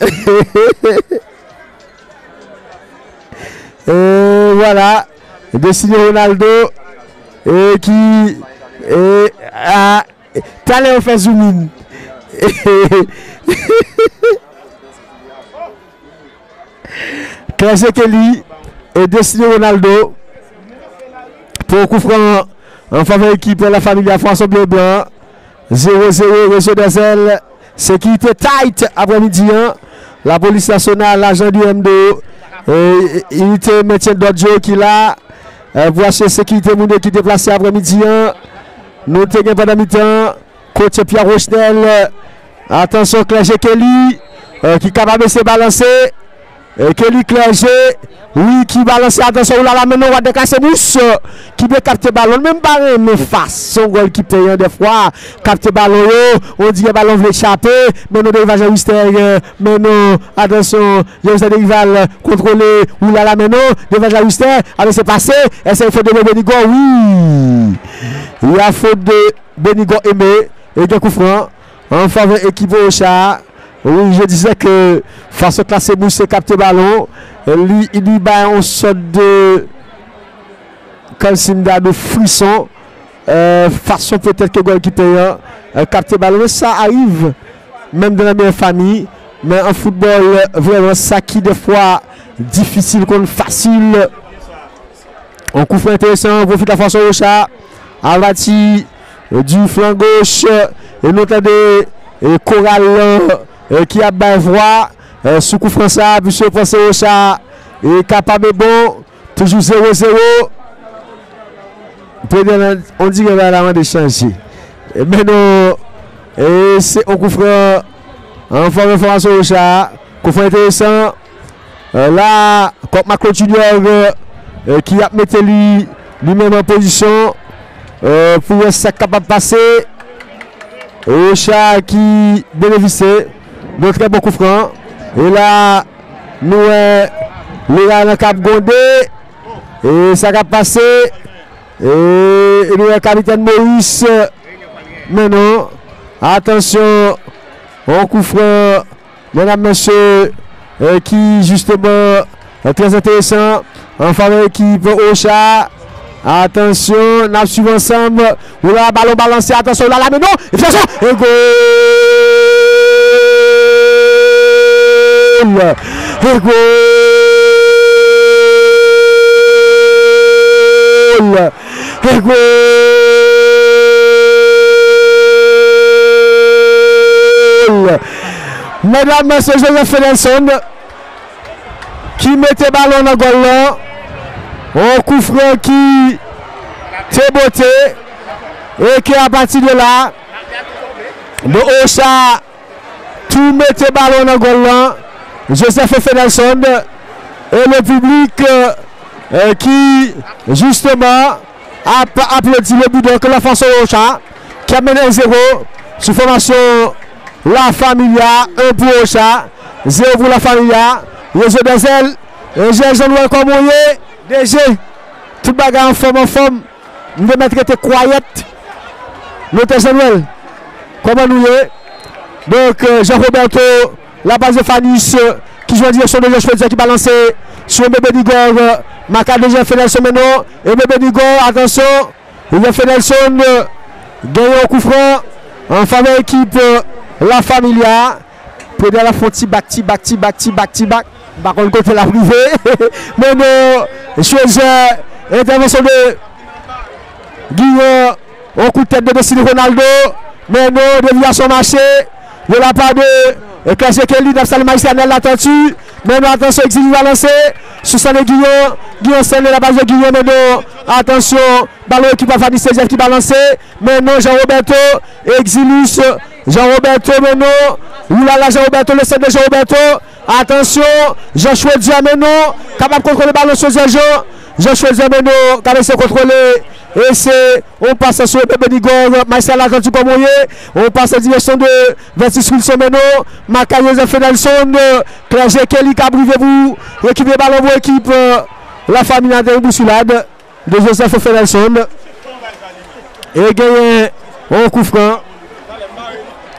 et voilà. Dessiné Ronaldo. Et qui? Et ah t'allais au [laughs] [laughs] Classe Kelly et Destiny Ronaldo pour franc en faveur équipe la famille à François Bleu Blanc. 0-0, réseau des ailes. Sécurité tight après-midi. hein. La police nationale, l'agent du M2, euh, unité maintien d'audio qui là. Euh, voici sécurité monde qui déplacé après-midi. hein. Nous tenons pendant mi-temps. Coach Pierre Rochnel. Attention, Clergé Kelly. euh, qui est capable de se balancer. Euh, Kelly Clergé. Oui, qui balance. Attention, là, là, maintenant, on va décasser mousse. euh, Qui peut capter ballon. Même pas mais face. Son goal qui hein, des fois. Capter ballon. yo, On dit que le ballon veut échapper. Mais nous devons Jean Wister. euh, Mais non, attention. Wister de rival contrôlé. Ou là, là, maintenant. Devant Jean Wister. Allez, c'est passé. Et c'est une faute de Benigo. Oui. Il y a faute de Benigo Aimé. Et de coup. En faveur équipe au chat. Oui, je disais que face au classé Mousse capté ballon, lui, il lui bat une sorte de comme si m'da de frisson. Euh, façon peut-être que goalkeeper euh, capté ballon. Ça arrive même dans la même famille. Mais en football, vraiment, ça qui des fois difficile contre facile. On franc intéressant, on profite la au chat. Avati euh, du flanc gauche. E nou tade koral lan euh, ki ap bay vwa euh, Soukou Fransa, Boucher Fransa Ocha E kapame bon Toujou 0-0 Pwede nan, on di gen la man de chanji Men nou E se on koufran An fòm informasyon Ocha Koufran enteresan euh, La, Kopma Kontinyor Ki ap mette li Li men an pozisyon Pou yon sak kapap pase E chat qui bénéficie de très bon coup franc. Et là, nous, euh, nous avons le cap Gondé. Et ça va passer. Et nous le capitaine Maurice. Mais non. Attention. On coup franc. Mesdames, messieurs. euh, qui justement est très intéressant. En faveur équipe Ocha. Atensyon, nap suiv ansam. Ou la balon balanse, atensyon la la menon. E flasyon, e gol! E gol! E gol! Mèdame, mèsyon Joseph Fedelson ki mette balon nan gol lan. Là. Un coup franc qui beauté et qui à partir de là, le Ocha tout mettait ballon dans le goal. Joseph Fenelson et le public euh, euh, qui justement a applaudi le bidon que la force Ocha qui a mené 0 sous formation la Familia, 1 pour Ocha, 0 pour la Familia, ailes, et j'ai Jean-Louis DG, tout bagarre en forme en forme, nous devons mettre était quiet, notre Jean-Louis, comment nous y est, donc euh, Jean-Roberto, la base de Fanis, euh, qui joue en direction de Josh sur Bébé Digor, euh, Maca déjà fait Nelson maintenant, et Bébé Digor, attention, il a fait Nelson, euh, gagné au coup franc, en faveur équipe euh, La Familia. Pour la fonti back ti back ti back ti back ti back. Par contre côté la privée. [laughs] Mais non, chose intervention de Guillaume au coup de tête de Dessine Ronaldo. Mais non, déviation marché. De la part de Classe Kelly, d'Absalom Maïsianel la tortue. Mais attention, Exili va lancer. Son Guillaume. Guillaume scène la base de Guillaume. Mais non, attention. Ballon qui va faire 16 qui va lancer. Mais non, Jean-Roberto. Exilus. Jean-Roberto, mais non. Oulala, Jean-Roberto, le centre de Jean-Roberto. Attention. Joshua Diameno. Capable de contrôler le ballon sur Jean. Joshua Diameno. De se contrôler. Et c'est, on passe sur le bébé d'Igor, Marcel Atlantique Moyen, on passe en direction de Versus Wilson Meno, Maka Joseph Nelson, Clergé Kelly de ballon pour équipe, euh, la famille Boussoulade, de Joseph Fenelson. Et gagné un coup franc.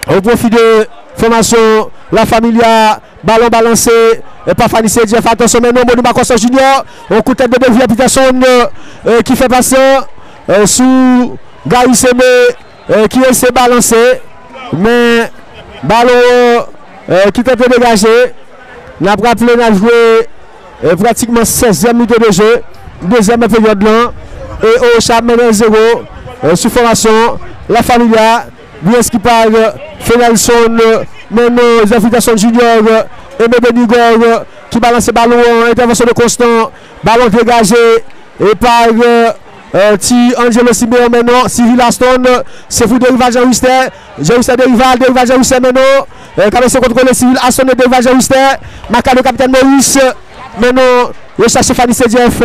Au profit de formation, la familia, ballon balancé, pas Fanny Jeff, attention maintenant, Monu Makosa Junior, au coup de tête de Peterson euh, qui fait passer euh, sous Gaïs Semé euh, qui essaie de balancer, mais ballon euh, qui tente de dégager. N'a rappelé, joué euh, pratiquement 16e minute de jeu, deuxième période là, et au chat 0 euh, sous formation, la familia Bieski par Fenelson. Maintenant, Zafitasson Junior. Aimé Benigor qui balance le ballon. Intervention de Constant. Ballon dégagé. Et par euh, Ti Angelo Simeon maintenant. Cyril Aston. C'est fou dérivé Jean Wister. Jean Wister dérivé. Dérivé Jean Wister maintenant. Euh, Cabesse contrôlé Cyril Aston. Dérivé Jean Wister. Marqué le capitaine Maurice. Maintenant, il cherche Fanny Jeff.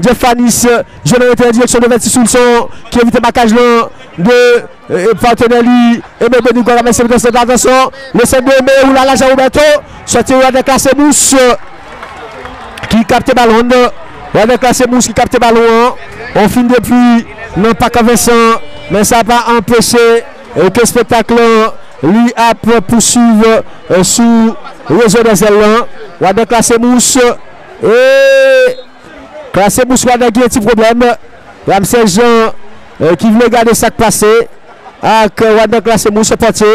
Jeff Fanis, je l'ai été en direction de 26 Soulson, qui évite le marquage là de partenaire lui, et Benigo, la merci de cette attention, le 7 de mai, ou là, là, Jean Roberto, sorti classe Mousse, qui capte le ballon, classe Mousse qui capte le ballon, on finit depuis, non pas qu'à Vincent, mais ça va empêcher euh, que le spectacle lui a poursuivre euh, sous réseau des ou avec classe Mousse, et Classé Boussois qui a un petit problème. Ramsey Jean qui voulait garder ça passé. Avec Wadda classé Mousse portier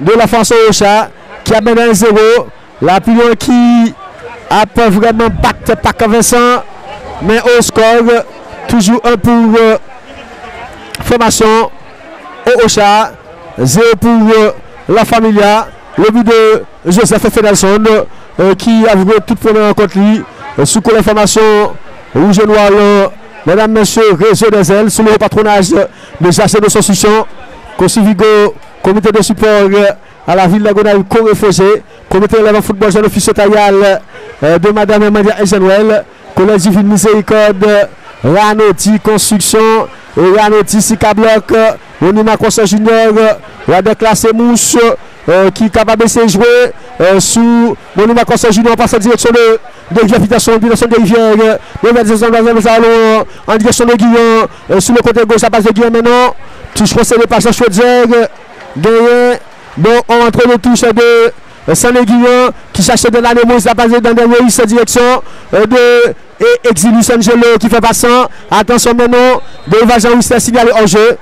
de la France au chat qui a mené 1-0. La pilon qui a pas vraiment battu pas Vincent. Mais au score, toujours un pour euh, formation Ocha. 0 pour euh, la Familia. Le but de Joseph Fedelson euh, qui a joué toute première rencontre lui, euh, sous l'information Rouge et Noir, mesdames, messieurs, réseau des ailes, sous le patronage de Jacques de Saucisson, Vigo, comité de support euh, à la ville de Gonaï, co-refusé, comité de football, jeune officier taillal euh, de Madame Emadia Ezenwell, collège Divine Miséricorde, Ranoti Construction, Ranoti Sicabloc, Monument Conseil Junior, Radek Mouche, euh, qui est capable de jouer euh, sous Monument Conseil Junior, en passant en direction de de gravitation, direction de rivière, de allons en direction de Guillaume, euh, sur le côté gauche, à base de Guillaume maintenant, touche procédé par Jean Chaudière, gagné, bon, on entre les touches de saint Guillaume, qui cherche de l'année à base de dans cette direction de et Exilus Angelo qui fait passant. Attention maintenant, de Jean Wister signalé en jeu.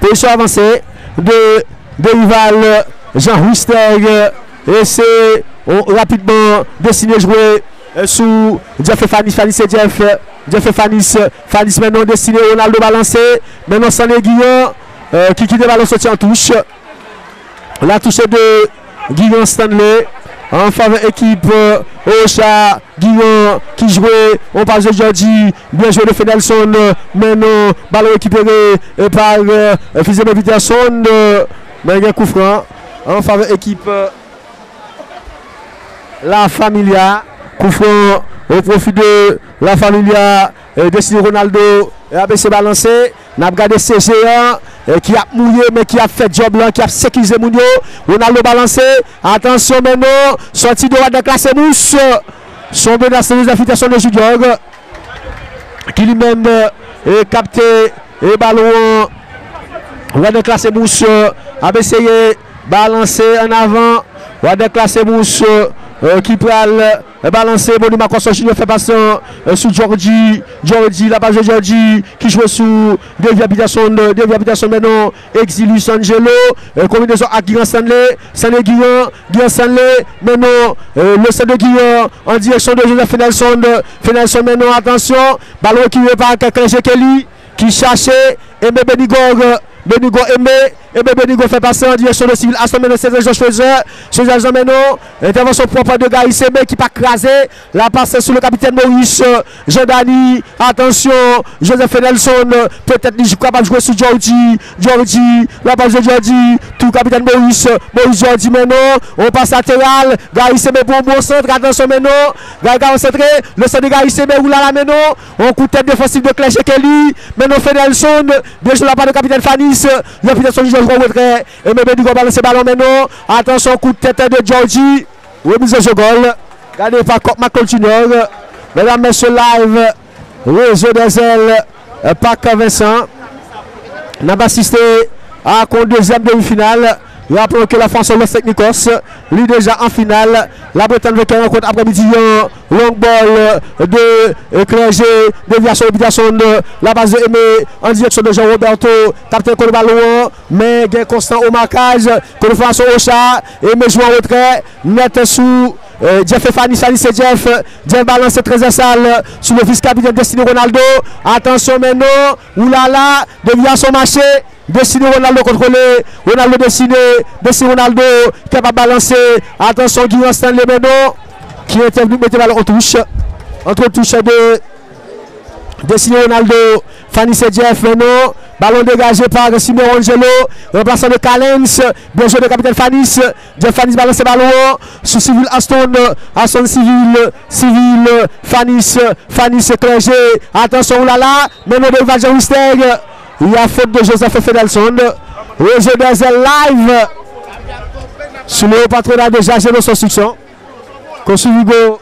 Position avancée de, de rival Jean Wister. Et c'est rapidement dessiné jouer sous Jeff Fanis. Fanis c'est Jeff. Jeff Fanis. Fanis maintenant dessiné Ronaldo balancé. Maintenant Sané Guillaume qui quitte le ballon sorti en touche. La touche de Guillaume Stanley en faveur équipe euh, Ocha, Guillaume qui jouait, on passe de Jordi, bien joué de Fedelson, maintenant ballon récupéré par euh, Fizeme Peterson, euh, mais un coup franc en faveur équipe euh, La Familia, coup franc au profit de La Familia, euh, destiné Ronaldo, et ABC balancé, n'a regardé ces géants qui a mouillé mais qui a fait job là, qui a sécurisé Mounio. Ronaldo balancé. Attention maintenant, sorti de la classe mousse. Son menace des affectations de Junior. Qui lui-même est capté et ballon. Roi classe mousse a essayé balancer en avant. Roi de classe mousse. Euh, qui peut euh, balancer Constant Junior fait passer euh, sous Jordi Jordi la base de Jordi qui joue sous Devi Habitation Devi Habitation maintenant Exilus Angelo combinaison à Guillaume Stanley Stanley Guillaume Guillaume Stanley maintenant le centre de Guillaume en direction de Joseph Fenelson Fenelson maintenant attention ballon qui est par Kelly qui cherchait Aimé Benigor Benigo aimé, et bien Benigo fait passer en direction de civil. Aston Menon, c'est Jean Choiseur. C'est Jean Menon, intervention propre de Gary Sebe qui pas crasé. La passe sur le capitaine Maurice, Jean Dani. Attention, Joseph Nelson, peut-être il capable de jouer sur Jordi. Jordi, la passe de Jordi. Tout capitaine Maurice, Maurice Jordi Menon. On passe latéral. Gary Sebe pour bon centre. Attention Menon. Gary concentré. Le centre de Sebe roule à la Menon. On coup de tête défensif de Cléché Kelly. Menon fait Nelson. Bien joué la part de capitaine Fanny. Il y a peut-être son joueur retrait. Et même du balance ce ballon maintenant. Attention, coup de tête de Georgie. Remise de goal. Regardez par Michael Junior. Mesdames, messieurs, live. Réseau des ailes. Pac Vincent. N'a pas assisté à la deuxième demi-finale. Rappelons que la France l'Ouest Technicos, lui déjà en finale. La Bretagne veut qu'elle rencontre après-midi un long ball de Clergé, déviation d'habitation de la base de Aimé en direction de Jean-Roberto. Captain le ballon, mais gain constant au marquage. Le France au chat. Aimé joue en retrait. Net sous. Jeff et Fanny, Fanny c'est Jeff. Jeff balance très sale sous le vice capitaine destiné Ronaldo. Attention maintenant. Oulala, déviation marché. Dessiné Ronaldo contrôlé. Ronaldo dessiné. Dessiné Ronaldo capable de balancer. Attention, Guillaume Stanley maintenant. Qui est intervenu, mettez la en touche. Entre touche de Dessiné Ronaldo. Fanny Jeff maintenant. Ballon dégagé par Simon Angelo. Remplaçant de Calens. Bien joué de capitaine Fanis. Jeff Fanis balance le ballon. Sous Civil Aston. Aston Civil. Civil. Fanis. Fanis Clergé. Attention, oulala. Maintenant de Vajan Wisteg. Il y a faute de Joseph Fedelson. Roger Denzel live. Sur le patronat de Jagé de son succès. Consul Hugo.